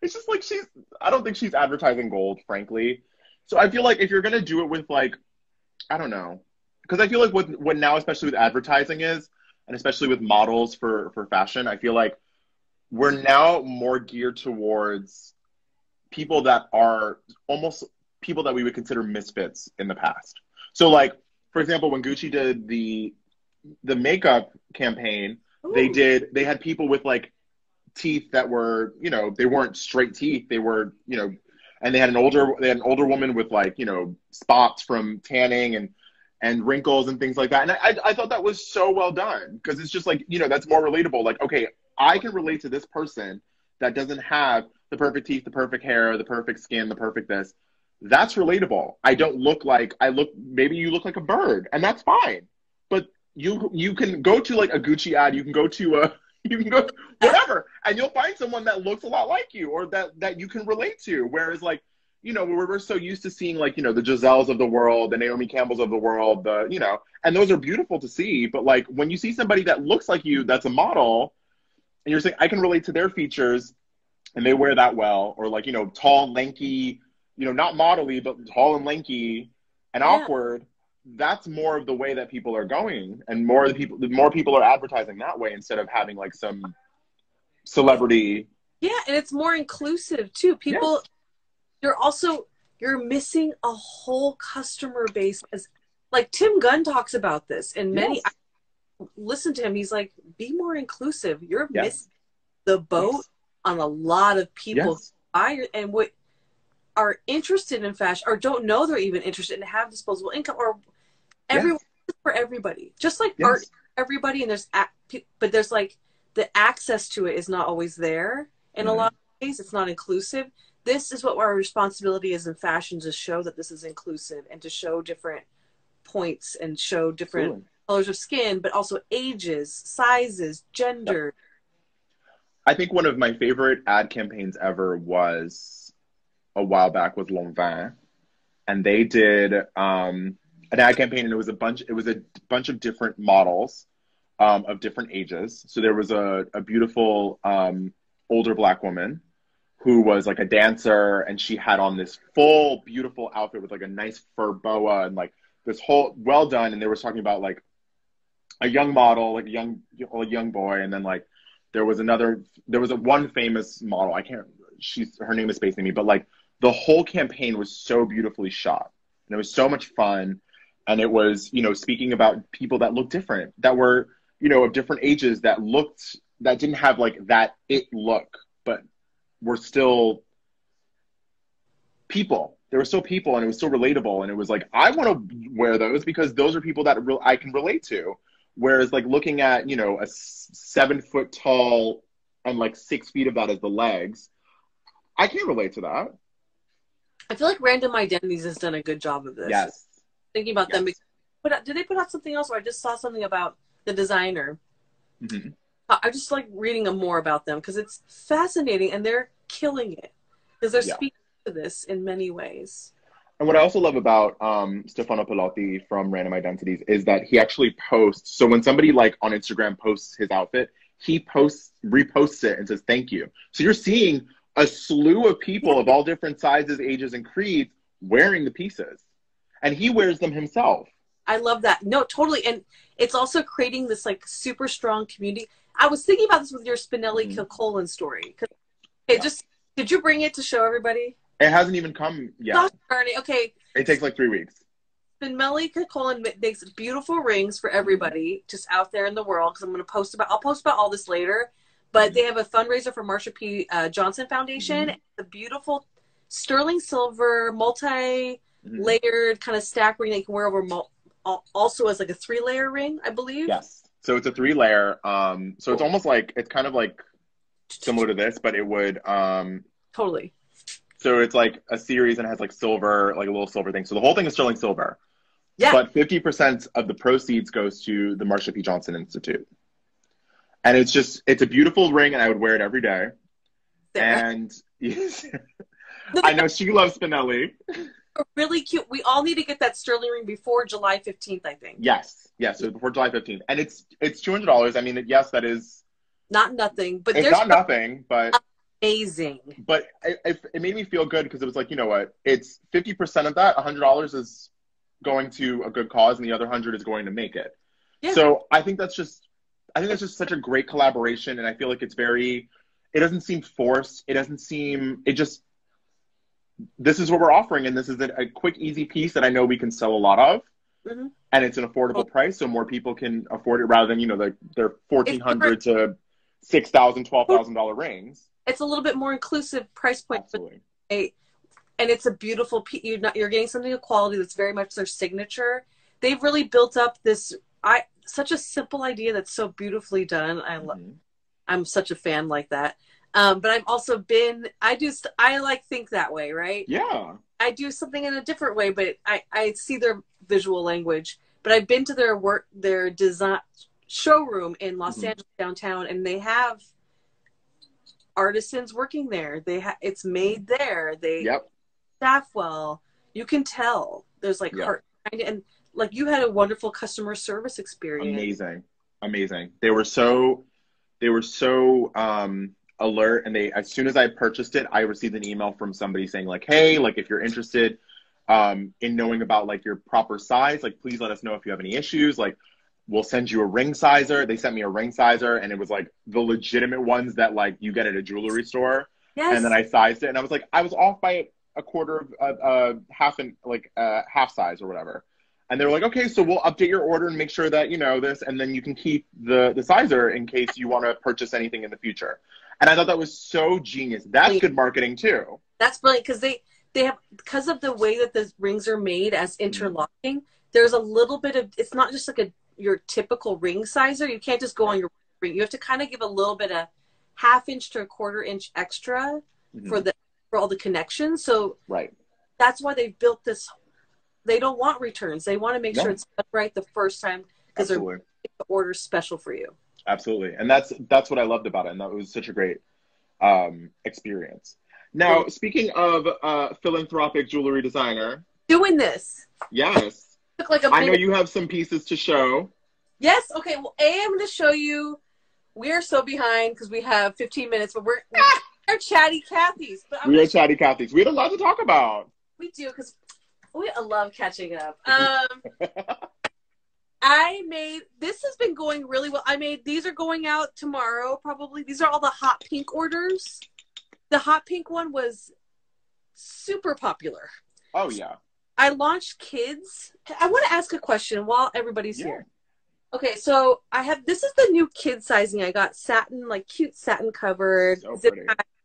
it's just like she's I don't think she's advertising gold, frankly. So I feel like if you're gonna do it with like I don't know. Because I feel like what what now especially with advertising is, and especially with models for for fashion, I feel like we're now more geared towards people that are almost people that we would consider misfits in the past. So like for example, when Gucci did the the makeup campaign, they did they had people with like teeth that were you know they weren't straight teeth they were you know and they had an older they had an older woman with like you know spots from tanning and and wrinkles and things like that. And i i thought that was so well done because it's just like you know that's more relatable. Like okay i can relate to this person that doesn't have the perfect teeth the perfect hair the perfect skin the perfect this. That's relatable. I don't look like i look maybe you look like a bird and that's fine. But you you can go to like a Gucci ad, you can go to a you can go whatever, and you'll find someone that looks a lot like you or that that you can relate to. Whereas like you know we're, we're so used to seeing like you know the Giseles of the world, the Naomi Campbells of the world, the you know, and those are beautiful to see. But like when you see somebody that looks like you, that's a model, and you're saying I can relate to their features, and they wear that well, or like you know tall, lanky, you know not modelly but tall and lanky and Yeah. awkward that's more of the way that people are going and more of the people the more people are advertising that way instead of having like some celebrity Yeah, and it's more inclusive too. People, Yes. You're also you're missing a whole customer base. As like Tim Gunn talks about this, and many Yes. I listen to him. He's like, be more inclusive. You're Yes. missing the boat Yes. on a lot of people buy your- and what are interested in fashion or don't know they're even interested and have disposable income or everyone for everybody. Just like art, everybody and there's but there's like the access to it is not always there in a Mhm. lot of ways. It's not inclusive. This is what our responsibility is in fashion to show that this is inclusive and to show different points and show different Absolutely. colors of skin, but also ages, sizes, gender. i think one of my favorite ad campaigns ever was a while back with Lanvin and they did um an ad campaign and it was a bunch it was a bunch of different models um, of different ages so there was a, a beautiful um, older black woman who was like a dancer and she had on this full beautiful outfit with like a nice fur boa and like this whole well done. And they were talking about like a young model like a young a young boy. And then like there was another there was a one famous model. I can't she's her name is spacing me but like the whole campaign was so beautifully shot. And it was so much fun. And it was you know speaking about people that looked different that were you know of different ages that looked that didn't have like that it look were still people they were still people and it was still relatable and it was like i want to wear those because those are people that re- i can relate to whereas like looking at you know a s- seven foot tall and like six feet of that as the legs i can't relate to that I feel like Random Identities has done a good job of this. yes Thinking about them. Yes. Put out, did they put out something else? Or I just saw something about the designer. Mhm. I I just like reading more about them because it's fascinating and they're killing it because they're Yeah. speaking to this in many ways. And what I also love about um, Stefano Pilati from Random Identities is that he actually posts. So when somebody like on Instagram posts his outfit, he posts, reposts it and says thank you. So you're seeing a slew of people of all different sizes, ages, and creeds wearing the pieces, and he wears them himself. I love that. No, totally. And it's also creating this like super strong community. I was thinking about this with your Spinelli Mhm. story story. 'Cause- Okay, Yeah. just did you bring it to show everybody? It hasn't even come yet. Gosh. Okay, It takes like three weeks. Spinelli ma- makes beautiful rings for everybody just out there in the world. Because I'm going to post about. I'll post about all this later. But they have a fundraiser for Marsha P. Uh, Johnson Foundation. Mhm. The beautiful sterling silver, multi layered kind of stack ring that you can wear over mul- also as like a three layer ring, I believe. Yes. So it's a three layer. Um, so it's almost like it's kind of like similar to this, but it would um, Totally. So it's like a series and it has like silver, like a little silver thing. So the whole thing is sterling silver. Yeah. But 50% of the proceeds goes to the Marsha P. Johnson Institute. And it's just, it's a beautiful ring and I would wear it every day. Sarah. And I know she loves Spinelli. really cute. We all need to get that sterling ring before July 15th, I think. Yes. Yes. So before July 15th. And it's, it's $200. I mean, yes, that is, Not nothing, but it's there's not nothing, but amazing. but it, it, it made me feel good because it was like, you know what? It's 50% of that, $100 is going to a good cause and the other 100 is going to make it. Yeah. So I think that's just, I think that's just such a great collaboration. And I feel like it's very, it doesn't seem forced. It doesn't seem, it just, this is what we're offering. And this is a, a quick, easy piece that I know we can sell a lot of. Mhm. And it's an affordable price. So more people can afford it rather than, you know, the, their 1400 to $6,000, $12,000 rings. It's a little bit more inclusive price point, but Absolutely. a, and it's a beautiful. You're not, you're getting something of quality that's very much their signature. They've really built up this. I such a simple idea that's so beautifully done. I love. Mhm. I'm such a fan like that. Um, but I've also been. I just I like think that way, right? Yeah. I do something in a different way, but I, I see their visual language. but I've been to their work their design showroom in Los Mhm. Angeles downtown, and they have artisans working there. They ha- it's made there. They Yep. staff well. You can tell there's like Yeah. heart behind it, and like you had a wonderful customer service experience. Amazing. Amazing. They were so they were so um alert and they as soon as I purchased it, I received an email from somebody saying like, "Hey, like if you're interested um in knowing about like your proper size, like please let us know if you have any issues. Like we'll send you a ring sizer." They sent me a ring sizer and it was like the legitimate ones that like you get at a jewelry store. Yes. And then I sized it and I was like, I was off by a quarter of uh, uh half and like uh half size or whatever. And they were like, okay, so we'll update your order and make sure that you know this, and then you can keep the the sizer in case you want to purchase anything in the future. And I thought that was so genius. That's good marketing too. That's brilliant because they they have because of the way that the rings are made as Mm-hmm. interlocking. There's a little bit of it's not just like a your typical ring sizer. You can't just go on your ring. You have to kind of give a little bit of half inch to a quarter inch extra Mhm. for the for all the connections. So right. that's why they've built this. They don't want returns. They want to make No. sure it's done right the first time because they're the order special for you. Absolutely. And that's that's what I loved about it. And that was such a great um experience. Now, speaking of uh philanthropic jewelry designer, Doing this yes. Took like a I know you have some pieces to show. Yes. Okay. Well, A, I'm going to show you. We are so behind because we have 15 minutes, but we're we're chatty Cathy's. But I'm we're chatty Cathy's. We had a lot to talk about. we do because we I love catching up. Um, I made this has been going really well. I made these are going out tomorrow probably. These are all the hot pink orders. The hot pink one was super popular. Oh yeah. I launched kids. I want to ask a question while everybody's Yeah. here. Okay, so I have this is the new kid sizing. I got satin, like cute satin covered, So zip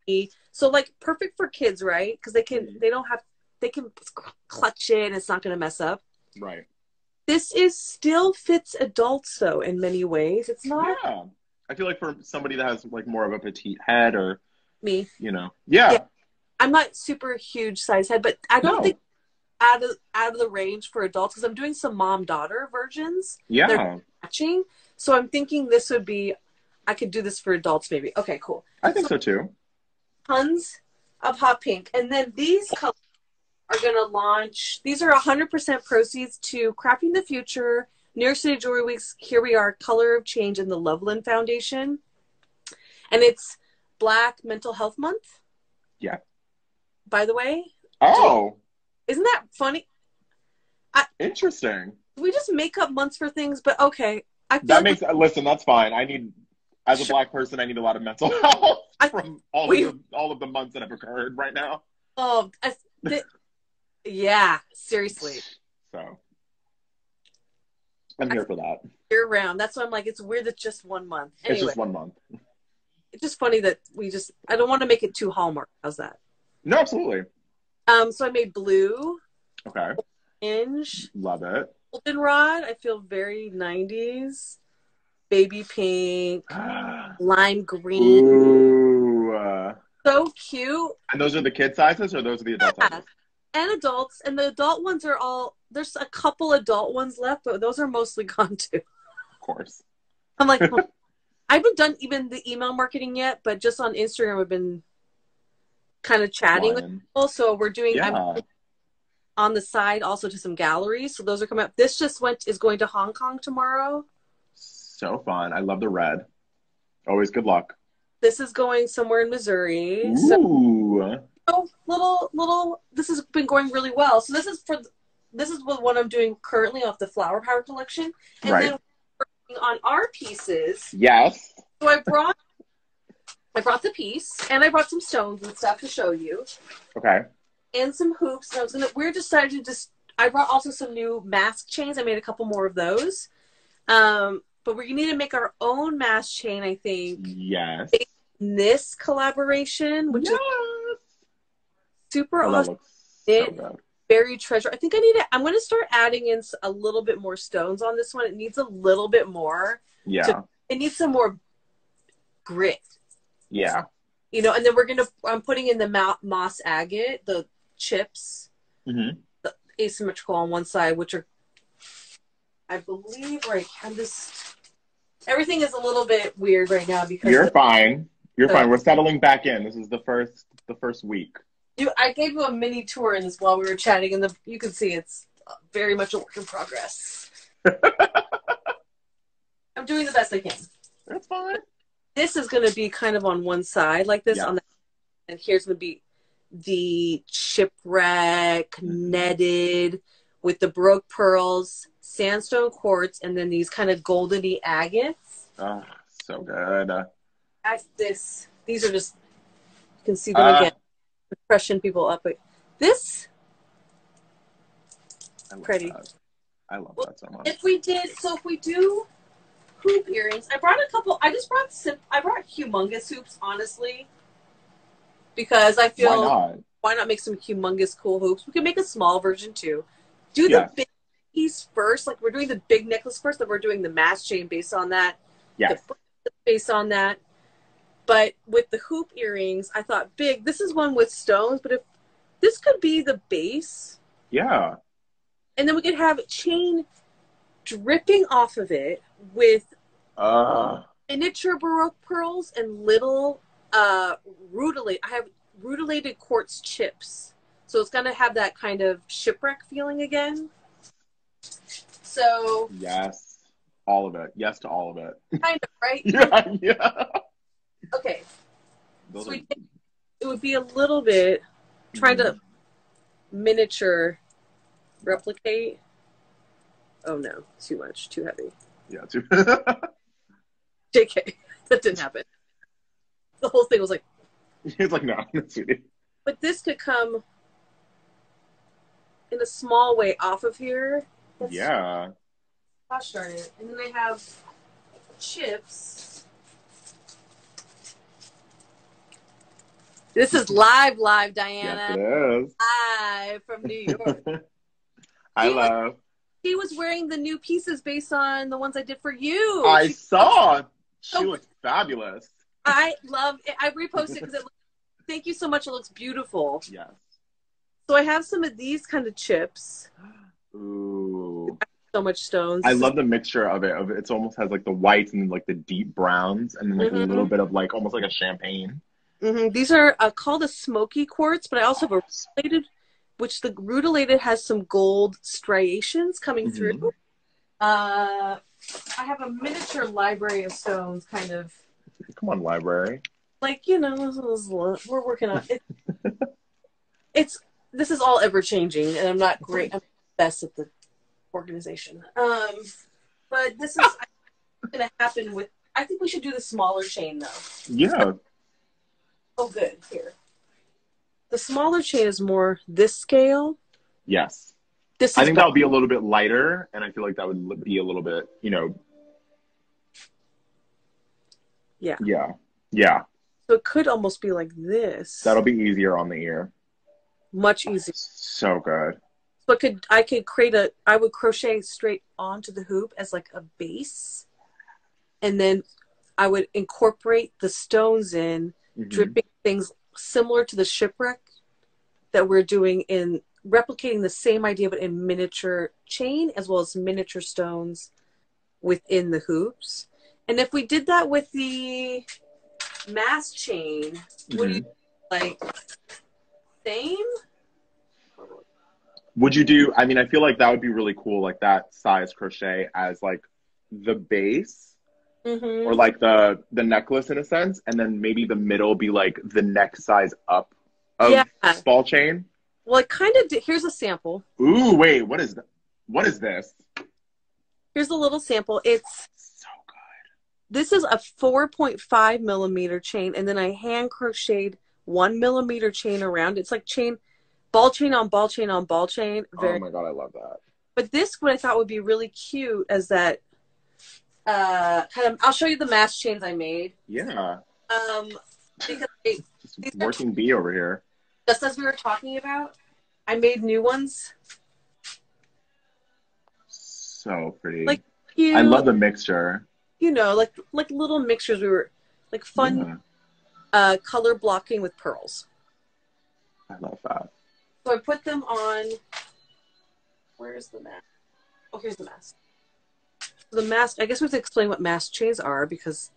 pretty. So like perfect for kids, right? Because they can Mhm. they don't have they can clutch it and it's not going to mess up. Right. This is still fits adults though in many ways. It's not Yeah. I feel like for somebody that has like more of a petite head or me. you know. Yeah. Yeah. I'm not super huge size head, but I don't No. think out of out of the range for adults because I'm doing some mom daughter versions. Yeah. matching. So I'm thinking this would be, I could do this for adults maybe. Okay, cool. I think so too. Tons of hot pink. And then these colors are going to launch, these are 100% proceeds to Crafting the Future, New York City Jewelry Weeks. Here we are, Color of Change in the Loveland Foundation. And it's Black Mental Health Month. Yeah. By the way, Oh, isn't that funny? interesting. We just make up months for things, but okay. I That like makes uh, listen, that's fine. I need as a Sure. black person, I need a lot of mental health I- from all we- of the all of the months that have occurred right now. oh, I, the, yeah, seriously. So I'm here for that. year round. That's why I'm like, it's weird it's just one month. It's just one month. it's just funny that we just I don't want to make it too hallmark. How's that? No, absolutely. Um, so I made blue, Okay. inge, Love it. goldenrod. I feel very 90s. Baby pink, lime green. Ooh. uh, So cute. and those are the kid sizes or those are the adult Yeah. sizes? And adults. And the adult ones are all there's a couple adult ones left, but those are mostly gone too. Of course. I'm like, I haven't done even the email marketing yet, but just on Instagram, I've been kind of chatting with people. So we're doing. Yeah. I'm on the side also to some galleries. So those are coming up. This just went is going to Hong Kong tomorrow. So fun. I love the red. Always good luck. This is going somewhere in Missouri. So Ooh. oh, little little. This has been going really well. So this is for this is what what I'm doing currently off the Flower Power collection, and Right. then on our pieces. Yes. So I brought I brought the piece and I brought some stones and stuff to show you. Okay. and some hoops. And I was gonna. We're decided to just. I brought also some new mask chains. I made a couple more of those. Um, but we need to make our own mask chain. I think Yes. in this collaboration, which yes. is super Oh, awesome. looks so. Buried treasure. I think I need to. I'm going to start adding in a little bit more stones on this one. It needs a little bit more. Yeah. It needs some more grit. Yeah. You know, and then we're gonna. I'm putting in the mo- moss agate, the chips. hmm asymmetrical on one side, which are I believe right. I'm just everything is a little bit weird right now because You're the- fine. You're Uh, fine. We're settling back in. This is the first the first week. you, I gave you a mini tour in this while we were chatting, and the you can see it's very much a work in progress. I'm doing the best I can. That's fine. This is going to be kind of on one side like this Yeah. on the, and here's going to be the shipwreck Mm-hmm. netted with the baroque pearls, sandstone quartz, and then these kind of goldeny agates. Oh, so good. I, this these are just you can see them Uh, again, freshen people up. But this I Pretty. that. I love that so much. if we did so if we do hoop earrings i brought a couple i just brought sim- i brought humongous hoops honestly because i feel Why not? why not make some humongous cool hoops we can make a small version too do the Yes. big piece first like we're doing the big necklace first then we're doing the mass chain based on that Yes. the based on that but with the hoop earrings i thought big this is one with stones but if this could be the base Yeah. and then we could have chain dripping off of it with Uh, miniature baroque pearls and little uh rutilated i have rutilated quartz chips so it's gonna have that kind of shipwreck feeling again so yes. All of it. Yes to all of it. kind of right yeah. Yeah. okay Those So are, it would be a little bit trying to miniature replicate oh no too much too heavy Yeah. Too. jk that didn't happen the whole thing was like He's like, no, sweetie. but this could come in a small way off of here. That's- Yeah. Gosh darn it. And then they have chips. This is live, live, Diana. Yes, it is. Live from New York. I love. She was wearing the new pieces based on the ones I did for you. I She- saw. She Oh. looks fabulous. I love it. I reposted because it looks, thank you so much. It looks beautiful. Yes. So I have some of these kind of chips. Ooh. So much stones. I love the mixture of it. Of it's almost has like the whites and like the deep browns, and then like Mhm. a little bit of like almost like a champagne. hmm These are uh, called a smoky quartz, but I also have a rutilated, which the rutilated has some gold striations coming Mhm. through. Uh, I have a miniature library of stones, kind of Come on, library. like you know we're working on it. it's this is all ever changing, and I'm not great. I'm best at the organization. Um, but this is going to happen with. I think we should do the smaller chain though. Yeah. Oh, good. Here. The smaller chain is more this scale. Yes. This I think that would be a little bit lighter, and I feel like that would be a little bit, you know. Yeah. Yeah. Yeah. so it could almost be like this. That'll be easier on the ear. much easier. So good. So it could I could create a I would crochet straight onto the hoop as like a base, and then I would incorporate the stones in, Mhm. dripping things similar to the shipwreck that we're doing in replicating the same idea but in miniature chain as well as miniature stones within the hoops. And if we did that with the mass chain, would mm-hmm. you like same? Would you do? I mean, I feel like that would be really cool, like that size crochet as like the base Mm-hmm. or like the the necklace in a sense, and then maybe the middle be like the neck size up of Yeah. ball chain. Well, it kind of. Here's a sample. Ooh, wait, what is that? What is this? Here's a little sample. It's So good. this is a 4.5 millimeter chain, and then I hand crocheted one millimeter chain around. It's like chain, ball chain on ball chain on ball chain. Very. Oh my god, I love that. But this, what I thought would be really cute, is that. Uh, kind of. I'll show you the mass chains I made. Yeah, Um, because I, working bee over here. just as we were talking about, I made new ones. So pretty. Like, Cute, I love the mixture. you know, like like little mixtures. We were like fun Yeah, uh, color blocking with pearls. I love that. So I put them on. Where's the mask? Oh, here's the mask. The mask. I guess we have to explain what mask chains are because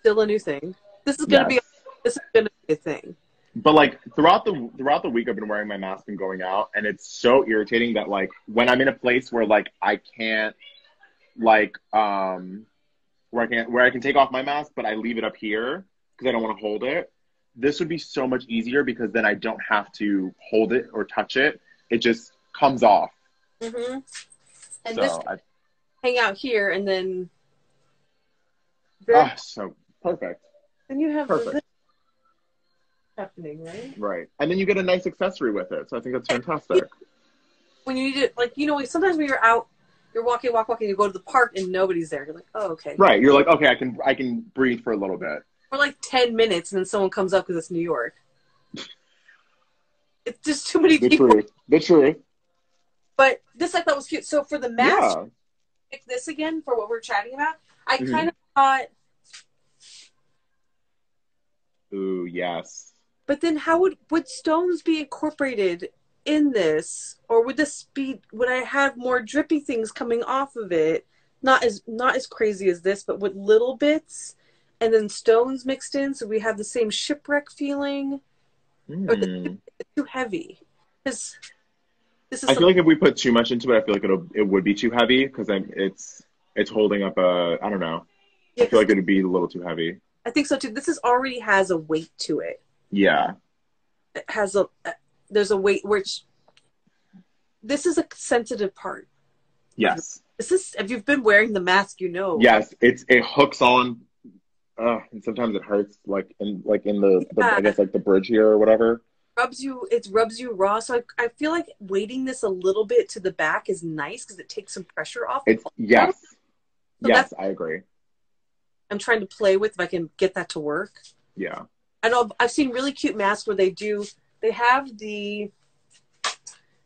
still a new thing. This is gonna Yes. be this is gonna be a thing. But like throughout the throughout the week, I've been wearing my mask and going out, and it's so irritating that like when I'm in a place where like I can't like um where I can where I can take off my mask, but I leave it up here because I don't want to hold it. This would be so much easier because then I don't have to hold it or touch it. It just comes off. Mm-hmm. And so this I, hang out here, and then ah, so perfect. then you have perfect. happening, right? Right. And then you get a nice accessory with it. So I think that's fantastic. When you need it, like you know, sometimes when you're out, you're walking, walk, walking, you go to the park and nobody's there. You're like, oh, okay. Right. You're like, okay, I can I can breathe for a little bit. For like ten minutes, and then someone comes up because it's New York. It's just too many The people. truth. The truth. But this I thought was cute. So for the mask, Yeah. Pick this again for what we're chatting about. I Mhm. kind of thought, Ooh, yes. but then how would would stones be incorporated in this, or would this be? Would I have more drippy things coming off of it? Not as not as crazy as this, but with little bits, and then stones mixed in, so we have the same shipwreck feeling. Or the- Hmm. Too heavy because this is. I feel like if we put too much into it, I feel like it'll it would be too heavy because it's it's holding up a I don't know. I feel like it would be a little too heavy. I think so too. This is already has a weight to it. Yeah. It has a there's a weight which this is a sensitive part. Yes. This is if you've been wearing the mask, you know. Yes. It's it hooks on. Uh, and sometimes it hurts, like in like in the, the I guess like the bridge here or whatever. Rubs you it rubs you raw. So I, I feel like weighting this a little bit to the back is nice because it takes some pressure off. It's yes, So yes, I agree. I'm trying to play with if I can get that to work. Yeah. I know I've seen really cute masks where they do they have the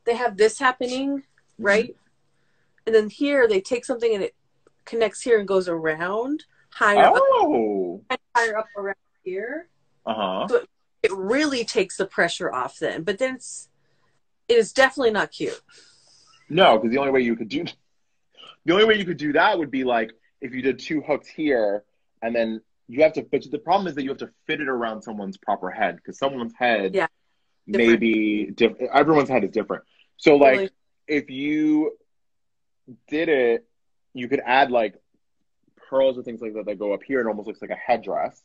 they have this happening, Mm-hmm. right? And then here they take something and it connects here and goes around higher up, Oh. higher up around here. Uh huh. It really takes the pressure off then. But then it's it is definitely not cute. No, because the only way you could do the only way you could do that would be like if you did two hooks here and then you have to but the problem is that you have to fit it around someone's proper head because someone's head Yeah, may different. be different everyone's head is different. So like if you did it, you could add like pearls or things like that that go up here and almost looks like a headdress.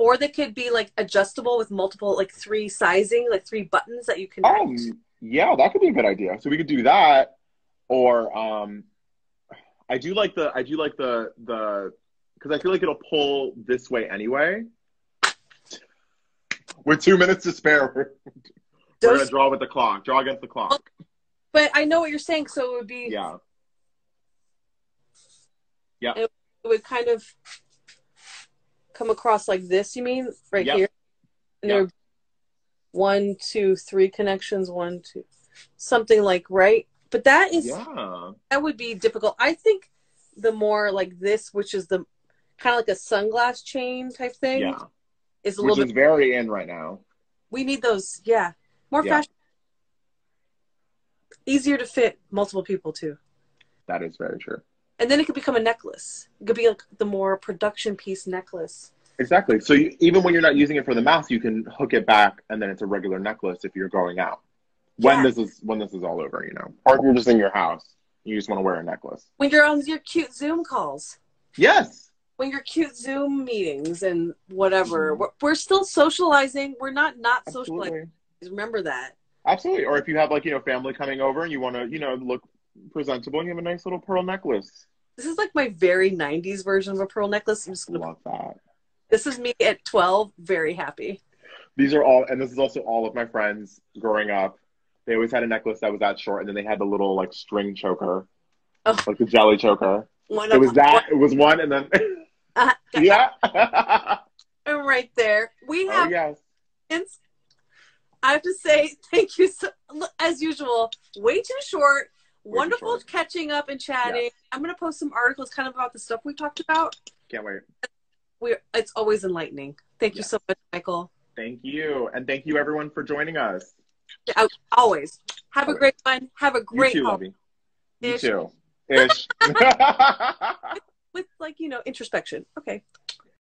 Or they could be like adjustable with multiple like three sizing, like three buttons that you can Um, yeah, that could be a good idea. So we could do that, or um, I do like the I do like the the because I feel like it'll pull this way anyway. With two minutes to spare, we're, we're gonna draw with the clock. Draw against the clock. But I know what you're saying, so it would be Yeah. Yeah, it would kind of come across like this, you mean? Right Yep. here? And Yep. there one, two, three connections, one, two something like right. But that is yeah, that would be difficult. I think the more like this, which is the kind of like a sunglass chain type thing, yeah. is a Which little is bit very in right now. we need those, yeah. More Yeah. fashion easier to fit multiple people too. That is very true. And then it could become a necklace. It could be like the more production piece necklace. Exactly. So you, even when you're not using it for the mask, you can hook it back, and then it's a regular necklace if you're going out. When Yeah. this is when this is all over, you know, or if you're just in your house, you just want to wear a necklace. When you're on your cute Zoom calls. Yes. when you're cute Zoom meetings and whatever, Mhm. we're, we're still socializing. We're not not socializing. Absolutely. Remember that. Absolutely. Or if you have like, you know, family coming over and you want to, you know, look presentable and you have a nice little pearl necklace. This is like my very '90s version of a pearl necklace. I'm just gonna. Love that. This is me at 12, very happy. These are all, and this is also all of my friends growing up. They always had a necklace that was that short, and then they had the little like string choker, Oh. like the jelly choker. One It was that. It was one, and then Uh, yeah. oh I'm right there. We have. yes. I have to say thank you so, as usual. Way too short. Wonderful catching up and chatting. Yes. I'm gonna post some articles kind of about the stuff we talked about. Can't wait. We it's always enlightening. Thank you so much, Michael. Thank you, and thank you everyone for joining us. Yeah, Always. Have a great one. Have a great you too, holiday. Lovey. You Ish. too. Ish. with like you know introspection. Okay.